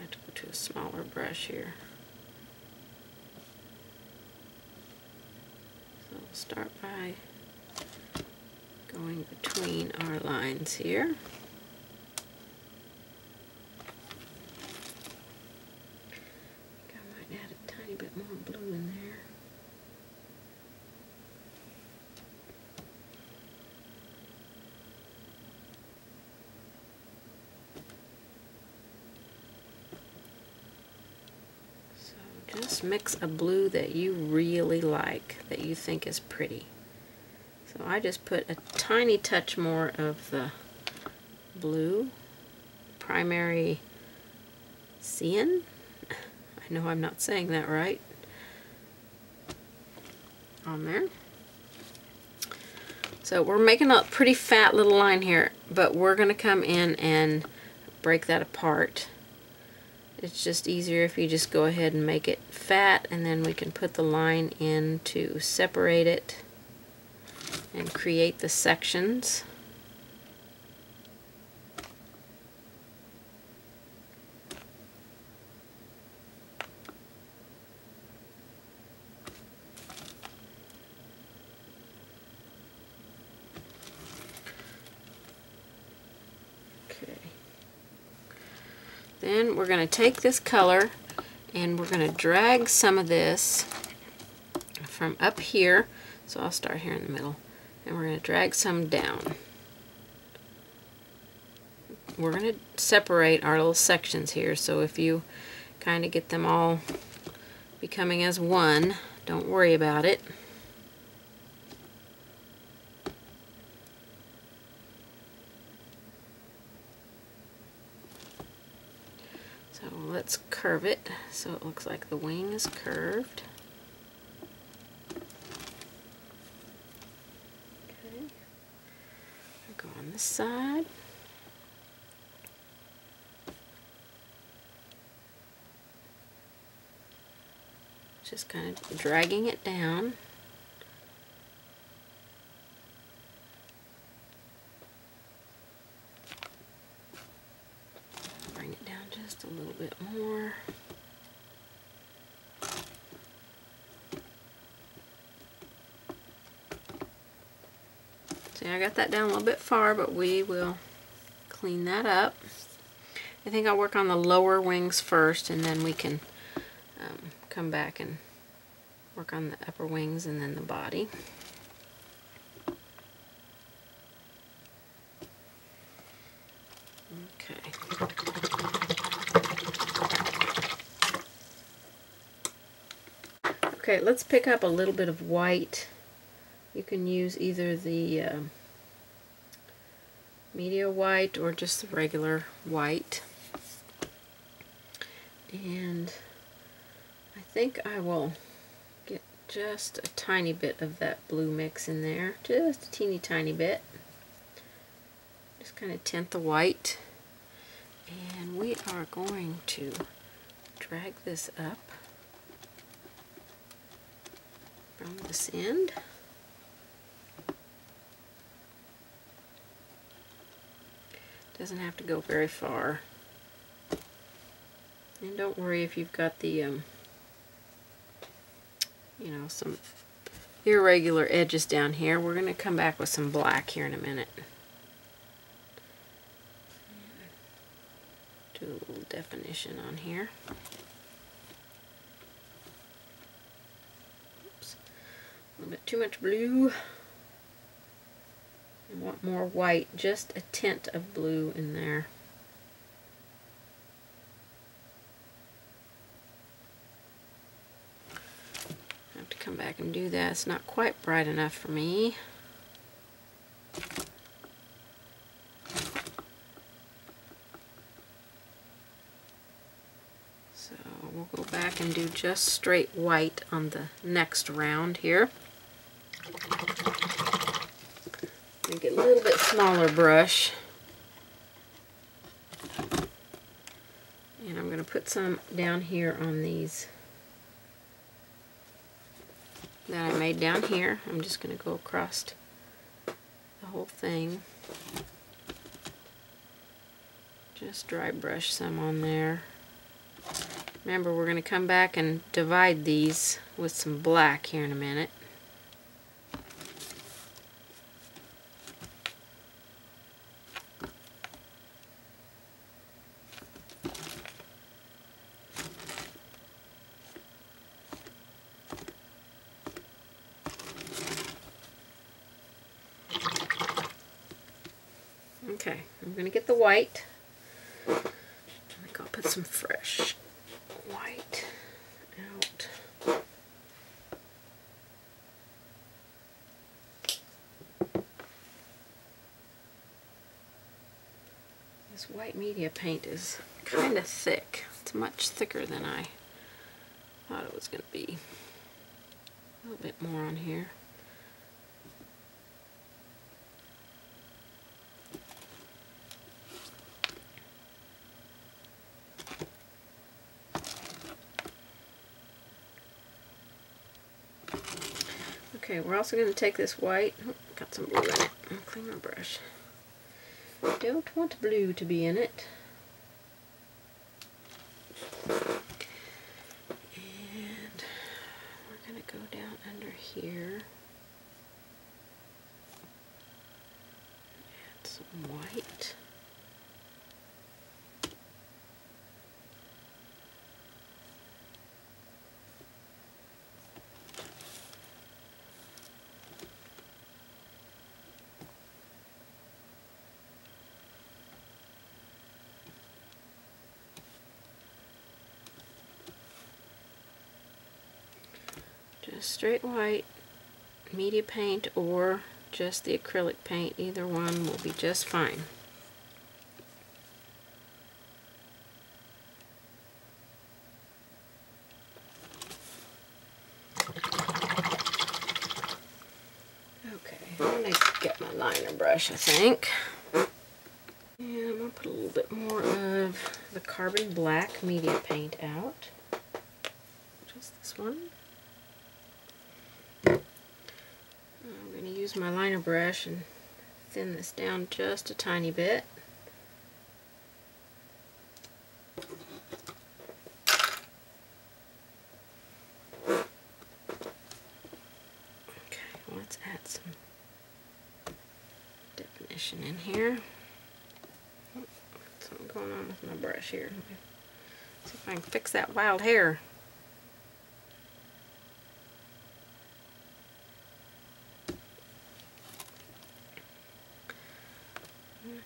have to go to a smaller brush here. So we'll start by going between our lines here. I might add a tiny bit more blue in there. So Mix a blue that you really like, that you think is pretty. So I just put a tiny touch more of the blue, primary cyan. I know I'm not saying that right. On there. So we're making a pretty fat little line here, but we're going to come in and break that apart. It's just easier if you just go ahead and make it fat and then we can put the line in to separate it and create the sections. We're going to take this color and we're going to drag some of this from up here. So I'll start here in the middle. And we're going to drag some down. We're going to separate our little sections here. So if you kind of get them all becoming as one, don't worry about it. let's curve it so it looks like the wing is curved. Okay. Go on this side. Just kind of dragging it down. I got that down a little bit far, but we will clean that up. I think I'll work on the lower wings first, and then we can um, come back and work on the upper wings and then the body. Okay. Okay, let's pick up a little bit of white. You can use either the uh, media white or just the regular white. And I think I will get just a tiny bit of that blue mix in there, just a teeny tiny bit. Just kind of tint the white. And we are going to drag this up from this end. Doesn't have to go very far. And don't worry if you've got the, um, you know, some irregular edges down here. We're going to come back with some black here in a minute. Do a little definition on here. Oops. A little bit too much blue. I want more white, just a tint of blue in there. I have to come back and do that. It's not quite bright enough for me. So we'll go back and do just straight white on the next round here. It a little bit smaller brush. And I'm going to put some down here on these that I made down here. I'm just going to go across the whole thing. Just dry brush some on there. Remember, we're going to come back and divide these with some black here in a minute. white. I think I'll put some fresh white out. This white media paint is kind of thick. It's much thicker than I thought it was going to be. A little bit more on here. Okay, we're also going to take this white, oh, got some blue in it, I'll clean my brush. Don't want blue to be in it. And we're going to go down under here. Add some white. Just straight white, media paint, or just the acrylic paint. Either one will be just fine. Okay, I'm going to get my liner brush, I think. And I'm going to put a little bit more of the carbon black media paint out. Just this one. I'm going to use my liner brush and thin this down just a tiny bit. Okay, let's add some definition in here. Something going on with my brush here. See if I can fix that wild hair.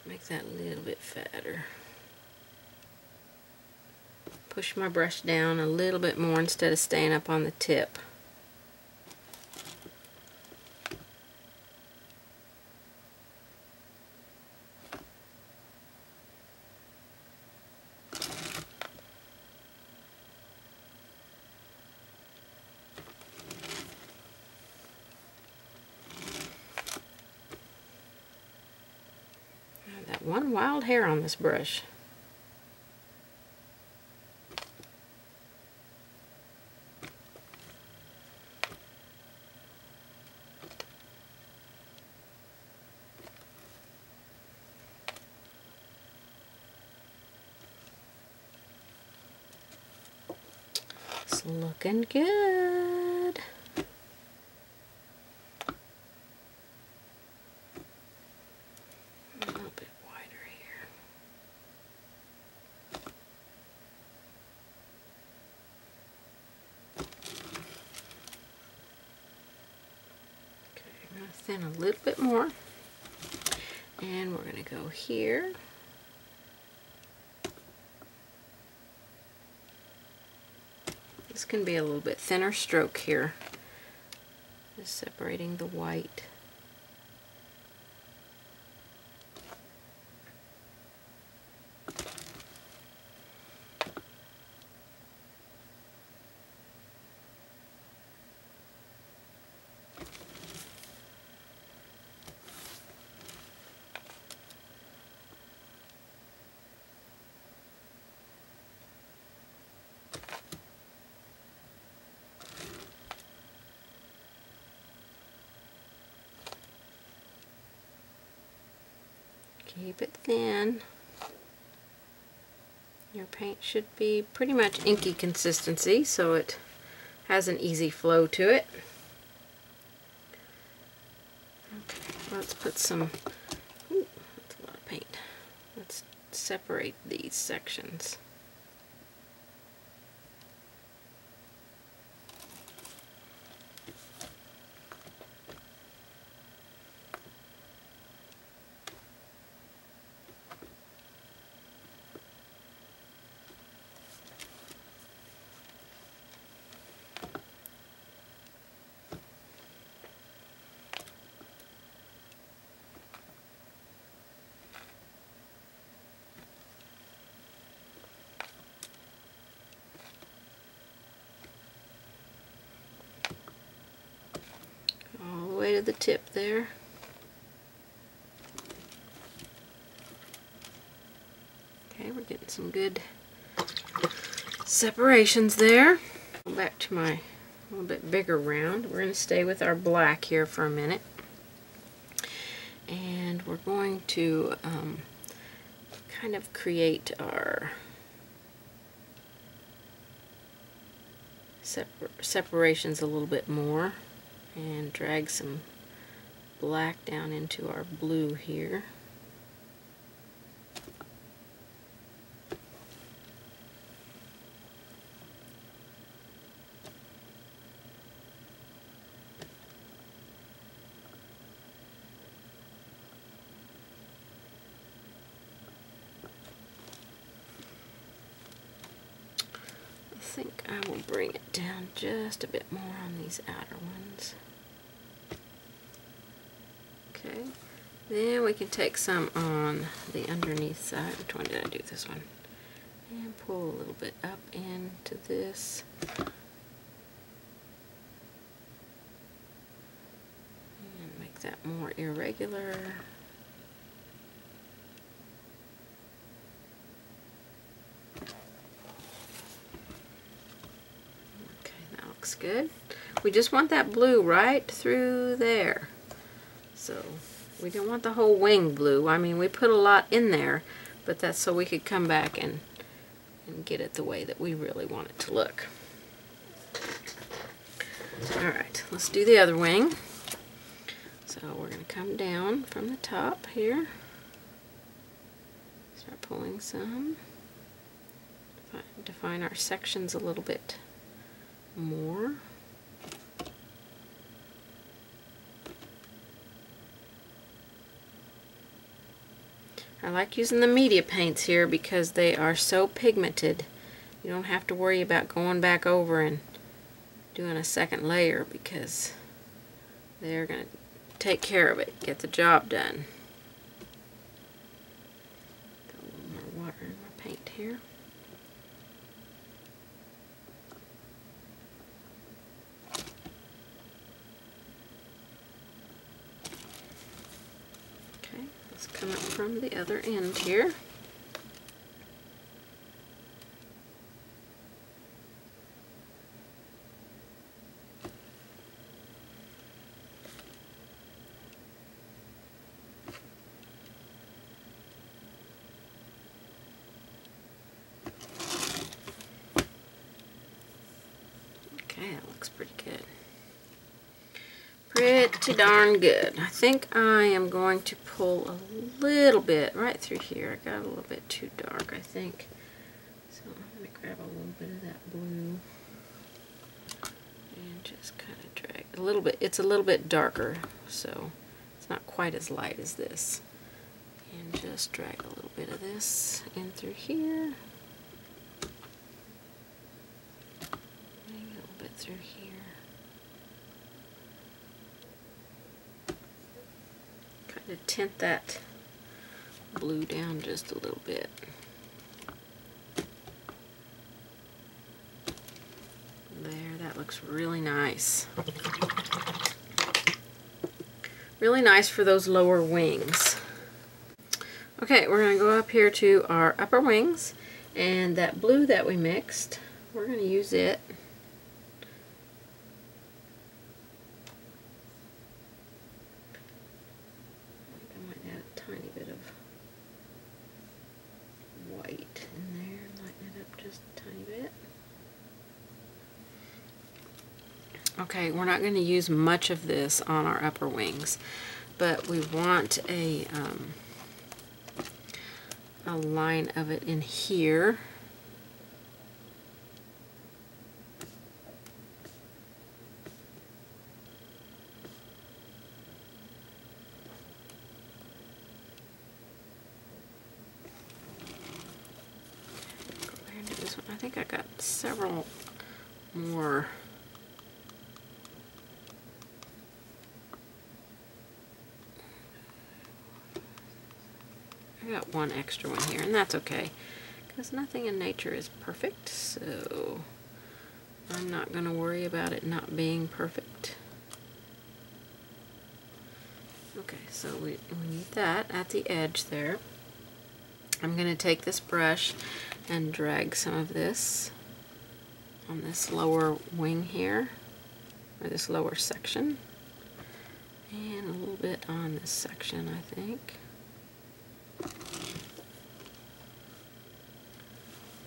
Make that a little bit fatter. Push my brush down a little bit more instead of staying up on the tip. That one wild hair on this brush. It's looking good. A little bit wider here. Okay, I'm going to thin a little bit more. And we're going to go here. This can be a little bit thinner stroke here. Just separating the white. Keep it thin. Your paint should be pretty much inky consistency so it has an easy flow to it. Okay, let's put some, ooh, that's a lot of paint. Let's separate these sections. of the tip there. Okay, we're getting some good separations there. Back to my little bit bigger round. We're going to stay with our black here for a minute. And we're going to um, kind of create our separ separations a little bit more and drag some black down into our blue here. I think I will bring it down just a bit more on these outer ones. Okay, then we can take some on the underneath side. Which one did I do this one? And pull a little bit up into this. And make that more irregular. Okay, that looks good. We just want that blue right through there. So we don't want the whole wing blue. I mean, we put a lot in there, but that's so we could come back and, and get it the way that we really want it to look. Alright, let's do the other wing. So we're going to come down from the top here. Start pulling some. Define our sections a little bit more. I like using the media paints here because they are so pigmented. You don't have to worry about going back over and doing a second layer because they're going to take care of it, get the job done. Got a little more water in my paint here. come up from the other end here. Okay, that looks pretty good pretty darn good. I think I am going to pull a little bit right through here. I got a little bit too dark, I think. So I'm going to grab a little bit of that blue and just kind of drag a little bit. It's a little bit darker, so it's not quite as light as this. And just drag a little bit of this in through here. Maybe a little bit through here. To tint that blue down just a little bit. There, that looks really nice. Really nice for those lower wings. Okay, we're going to go up here to our upper wings, and that blue that we mixed, we're going to use it we're not going to use much of this on our upper wings, but we want a, um, a line of it in here. I think I got several more I got one extra one here, and that's okay, because nothing in nature is perfect, so I'm not going to worry about it not being perfect. Okay, so we, we need that at the edge there. I'm going to take this brush and drag some of this on this lower wing here, or this lower section, and a little bit on this section, I think.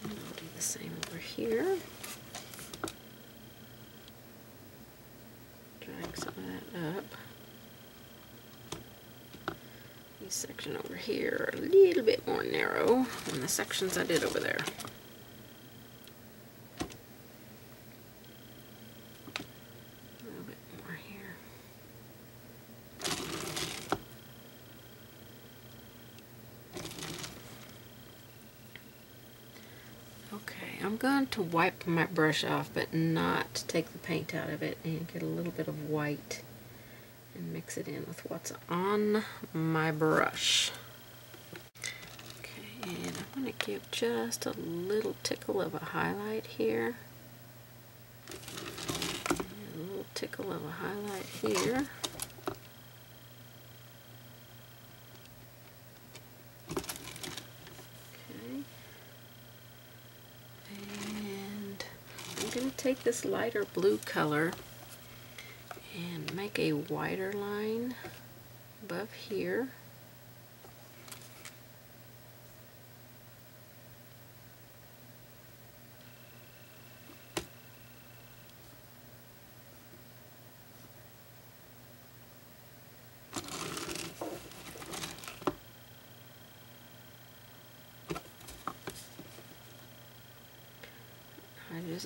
And I'll do the same over here. Drag some of that up. This section over here a little bit more narrow than the sections I did over there. To wipe my brush off but not take the paint out of it and get a little bit of white and mix it in with what's on my brush. Okay, and I'm going to give just a little tickle of a highlight here. And a little tickle of a highlight here. Take this lighter blue color and make a wider line above here.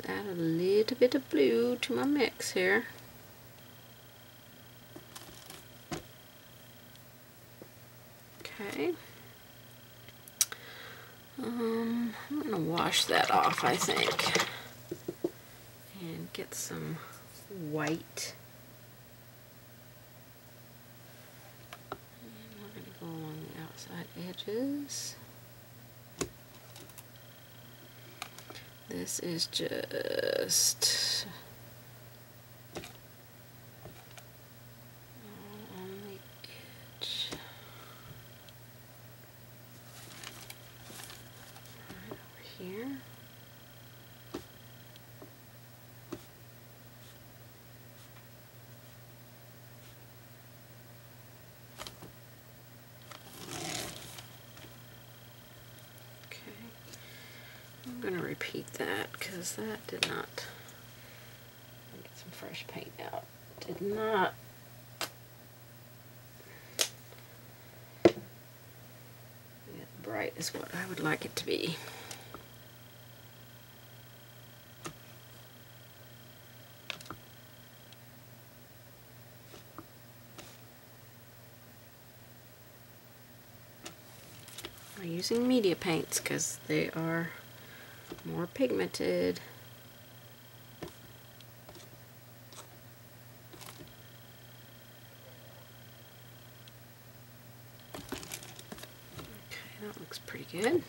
Add a little bit of blue to my mix here. Okay. Um, I'm going to wash that off, I think, and get some white. And we're going to go along the outside edges. This is just on the edge. Right over here. Going to repeat that because that did not get some fresh paint out. Did not bright is what I would like it to be. I'm using media paints because they are more pigmented. Okay, that looks pretty good.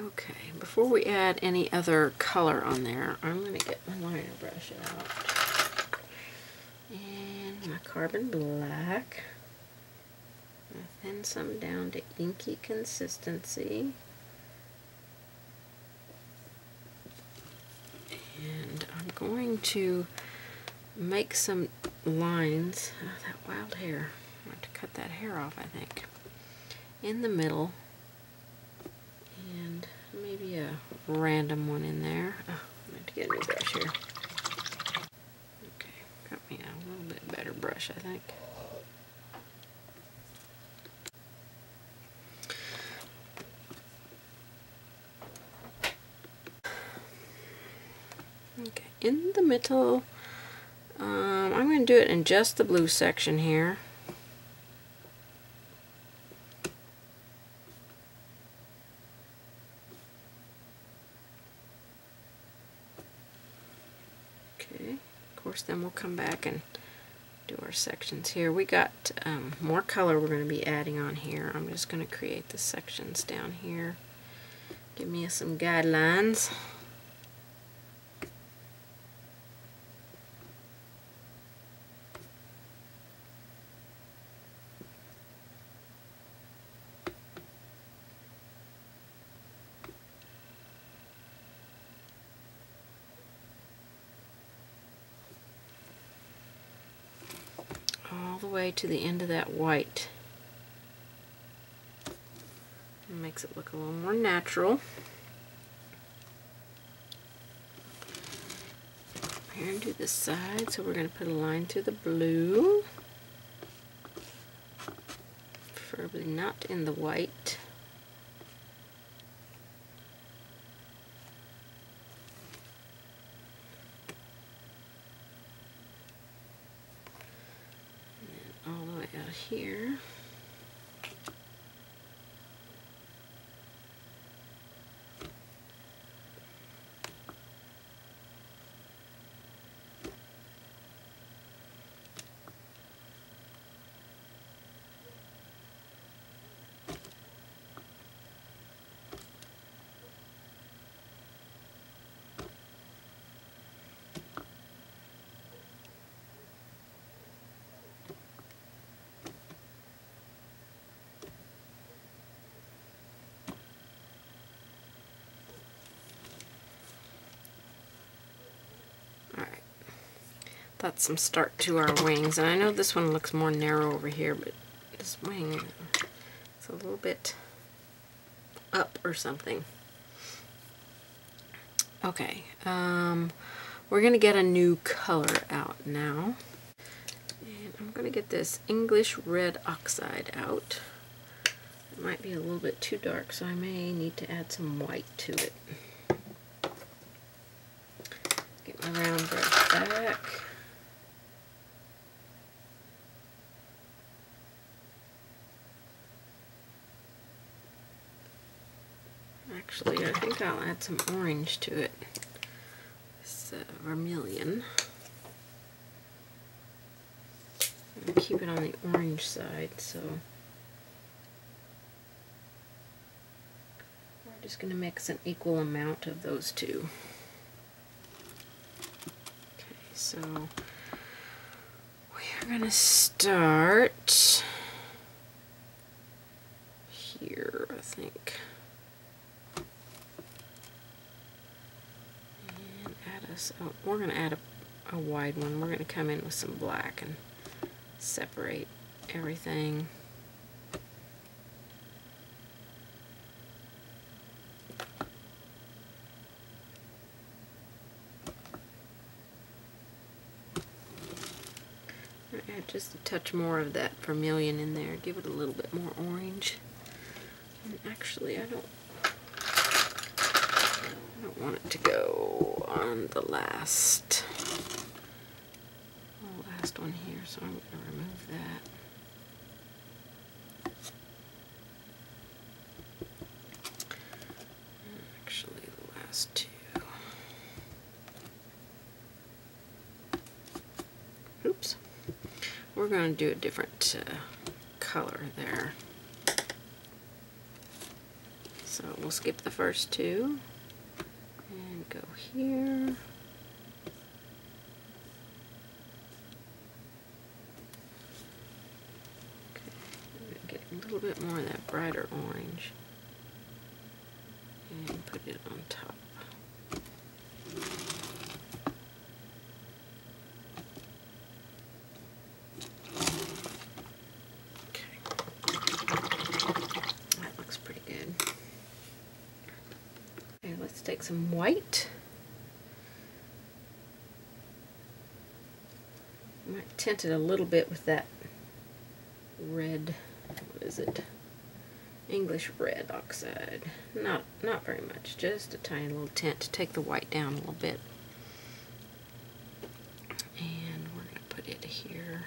Okay, before we add any other color on there, I'm going to get my liner brush out. And my carbon black thin some down to inky consistency. And I'm going to make some lines. Oh, that wild hair. I have to cut that hair off, I think. In the middle. And maybe a random one in there. Oh, I have to get a new brush here. Okay, got me a little bit better brush, I think. Middle. Um, I'm going to do it in just the blue section here. Okay, of course then we'll come back and do our sections here. We got um, more color we're going to be adding on here. I'm just going to create the sections down here. Give me some guidelines. all the way to the end of that white. It makes it look a little more natural. Here and do this side, so we're going to put a line through the blue. Preferably not in the white. all the way out here. That's some start to our wings. And I know this one looks more narrow over here, but this wing is a little bit up or something. Okay, um, we're going to get a new color out now. And I'm going to get this English Red Oxide out. It might be a little bit too dark, so I may need to add some white to it. Get my round brush back. Actually, I think I'll add some orange to it. Uh, vermilion. I'll keep it on the orange side, so we're just going to mix an equal amount of those two. Okay, so we are going to start here, I think. This. Oh, we're going to add a, a wide one. We're going to come in with some black and separate everything. Add just a touch more of that vermilion in there. Give it a little bit more orange. And actually, I don't I don't want it to go on the last the last one here, so I'm going to remove that. Actually, the last two. Oops. We're going to do a different uh, color there. So we'll skip the first two go here. Okay, get a little bit more of that brighter orange and put it on top. That looks pretty good. Let's take some white. I might tint it a little bit with that red, what is it? English red oxide. Not not very much, just a tiny little tint to take the white down a little bit. And we're going to put it here.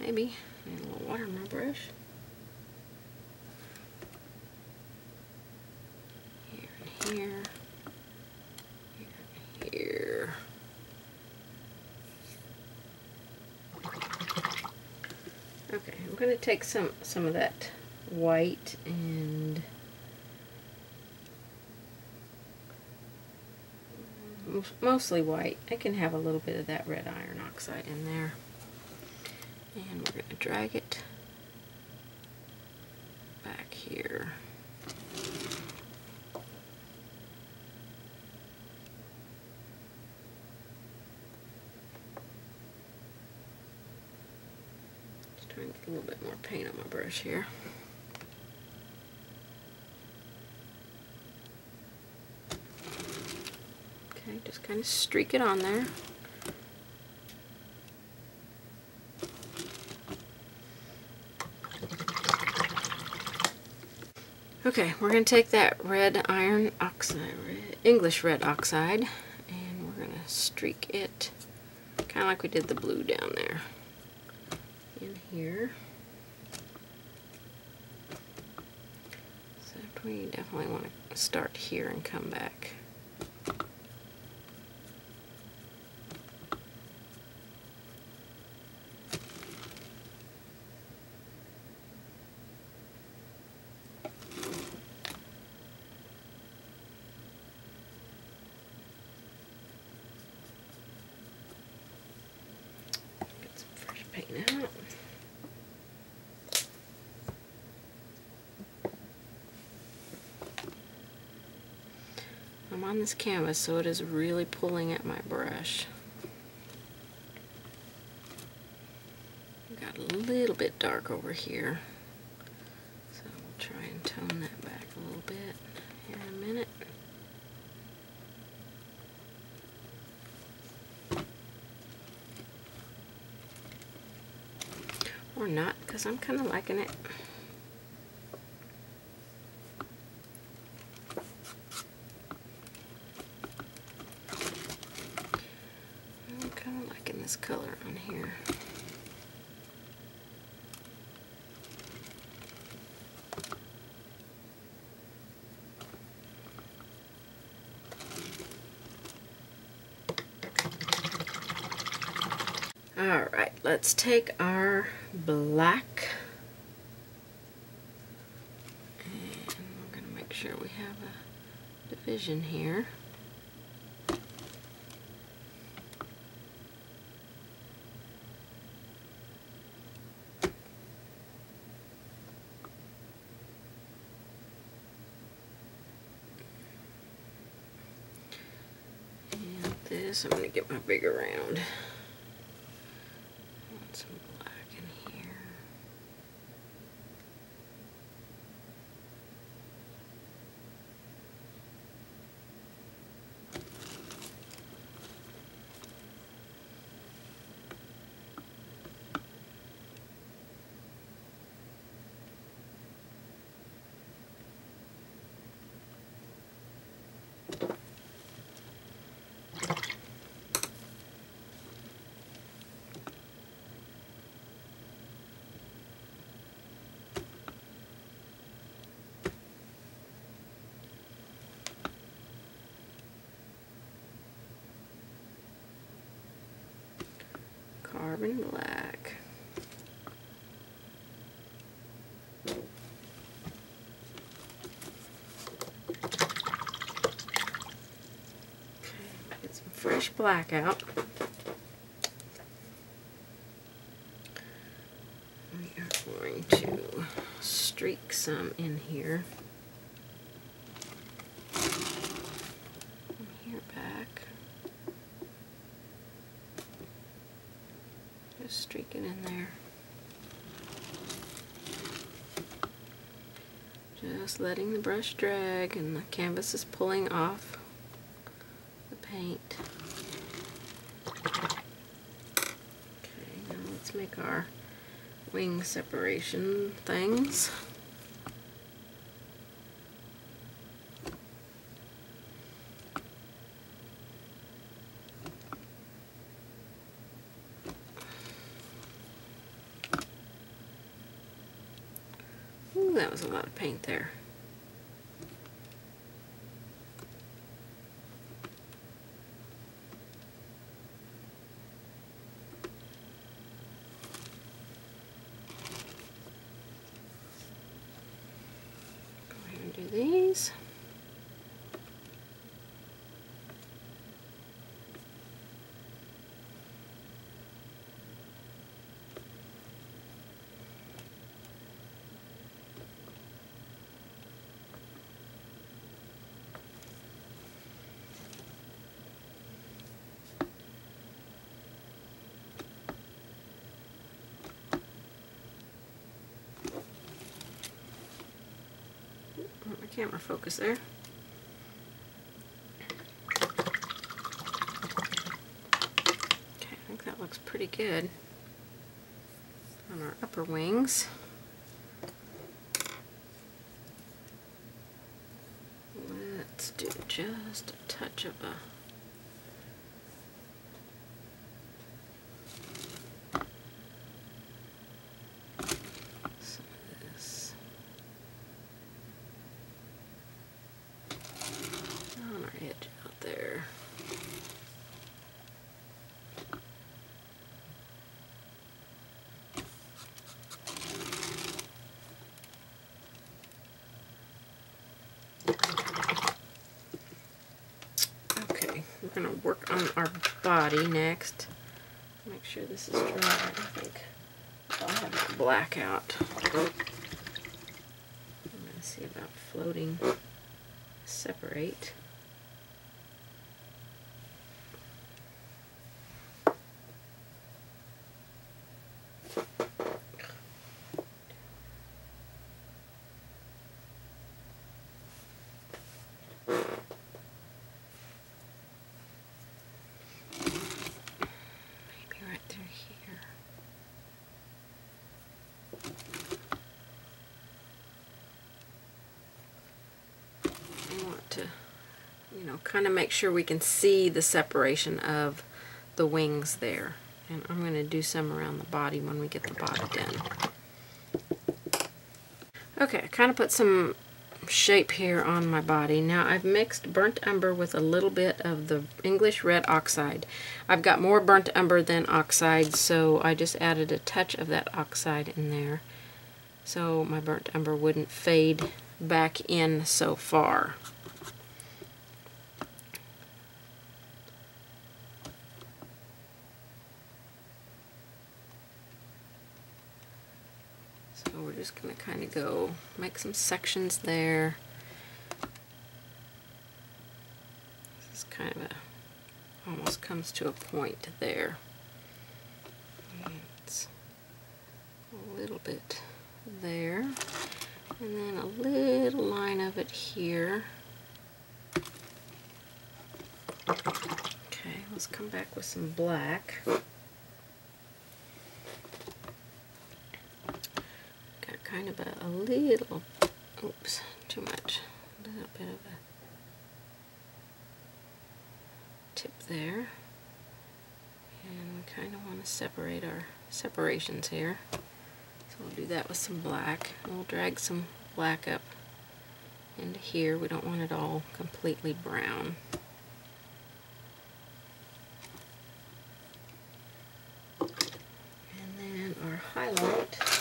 Maybe. a little water in my brush. here, here. Okay, I'm going to take some, some of that white and mostly white. I can have a little bit of that red iron oxide in there. And we're going to drag it back here. Trying to get a little bit more here. Okay, just kind of streak it on there. Okay, we're going to take that red iron oxide, English red oxide, and we're going to streak it kind of like we did the blue down there in here. So we definitely want to start here and come back. I'm on this canvas so it is really pulling at my brush. Got a little bit dark over here. So I'll try and tone that back a little bit here in a minute. Or not, because I'm kind of liking it. this color on here. All right, let's take our black and we're going to make sure we have a division here. And this, I'm going to get my bigger round. some black in here. Carbon black. get some fresh black out. We are going to streak some in here. Streaking in there. Just letting the brush drag and the canvas is pulling off the paint. Okay, now let's make our wing separation things. that a lot of paint there. Camera focus there. Okay, I think that looks pretty good on our upper wings. Let's do just a touch of a some of this on our edge out there. We're gonna work on our body next. Make sure this is dry. I think oh, I'll have my black out. I'm gonna see about floating separate. Maybe right through here. I want to, kind of make sure we can see the separation of the wings there. And I'm going to do some around the body when we get the body done. Okay, I kind of put some shape here on my body. Now I've mixed burnt umber with a little bit of the English red oxide. I've got more burnt umber than oxide, so I just added a touch of that oxide in there so my burnt umber wouldn't fade back in so far. So we're just going to kind of go make some sections there. This is kind of a, almost comes to a point there. It's a little bit there. And then a little line of it here. Okay, let's come back with some black. Got kind of a, a little, oops, too much. A little bit of a tip there. And we kind of want to separate our separations here. So we'll do that with some black. And we'll drag some black up into here. We don't want it all completely brown. And then our highlight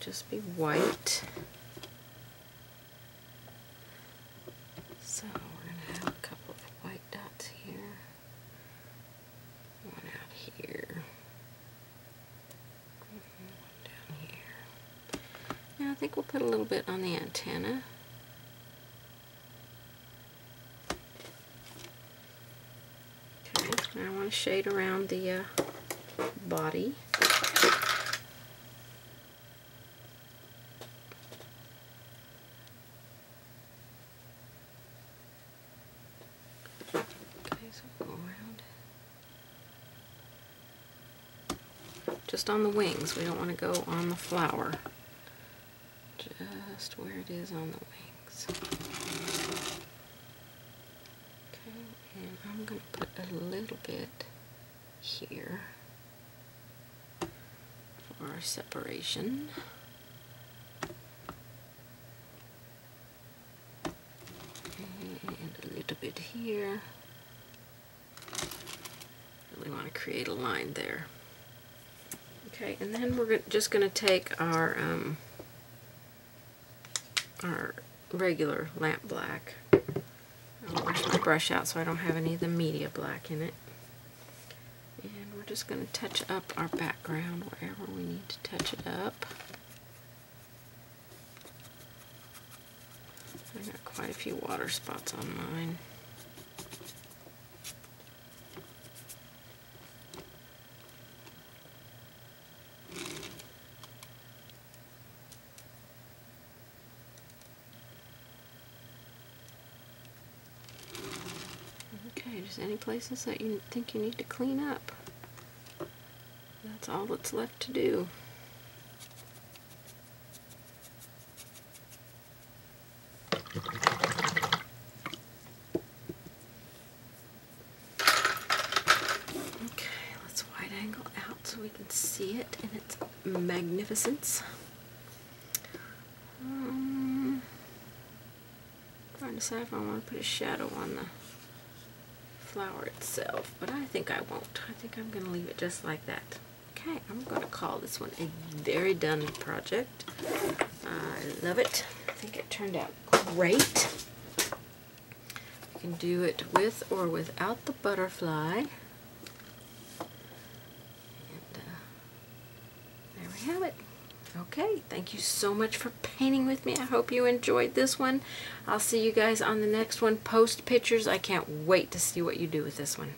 just be white. So we're going to have a couple of white dots here. One out here. One down here. Now I think we'll put a little bit on the antenna. Okay, now I want to shade around the uh, body. Okay, so go around. Just on the wings. We don't want to go on the flower. Just where it is on the wings. Okay, and I'm going to put a little bit here for separation. And a little bit here. Really want to create a line there. Okay, and then we're just going to take our um, our regular lamp black. I'll wash my brush out so I don't have any of the media black in it. And we're just going to touch up our background wherever we need to touch it up. I got quite a few water spots on mine. Okay, just any places that you think you need to clean up. That's all that's left to do. Okay, let's wide angle out so we can see it in its magnificence. Um, trying to decide if I want to put a shadow on the flower itself, but I think I won't. I think I'm going to leave it just like that. Okay, I'm going to call this one a very done project. I love it. I think it turned out great. You can do it with or without the butterfly. And uh, there we have it. Okay, thank you so much for painting with me. I hope you enjoyed this one. I'll see you guys on the next one. Post pictures. I can't wait to see what you do with this one.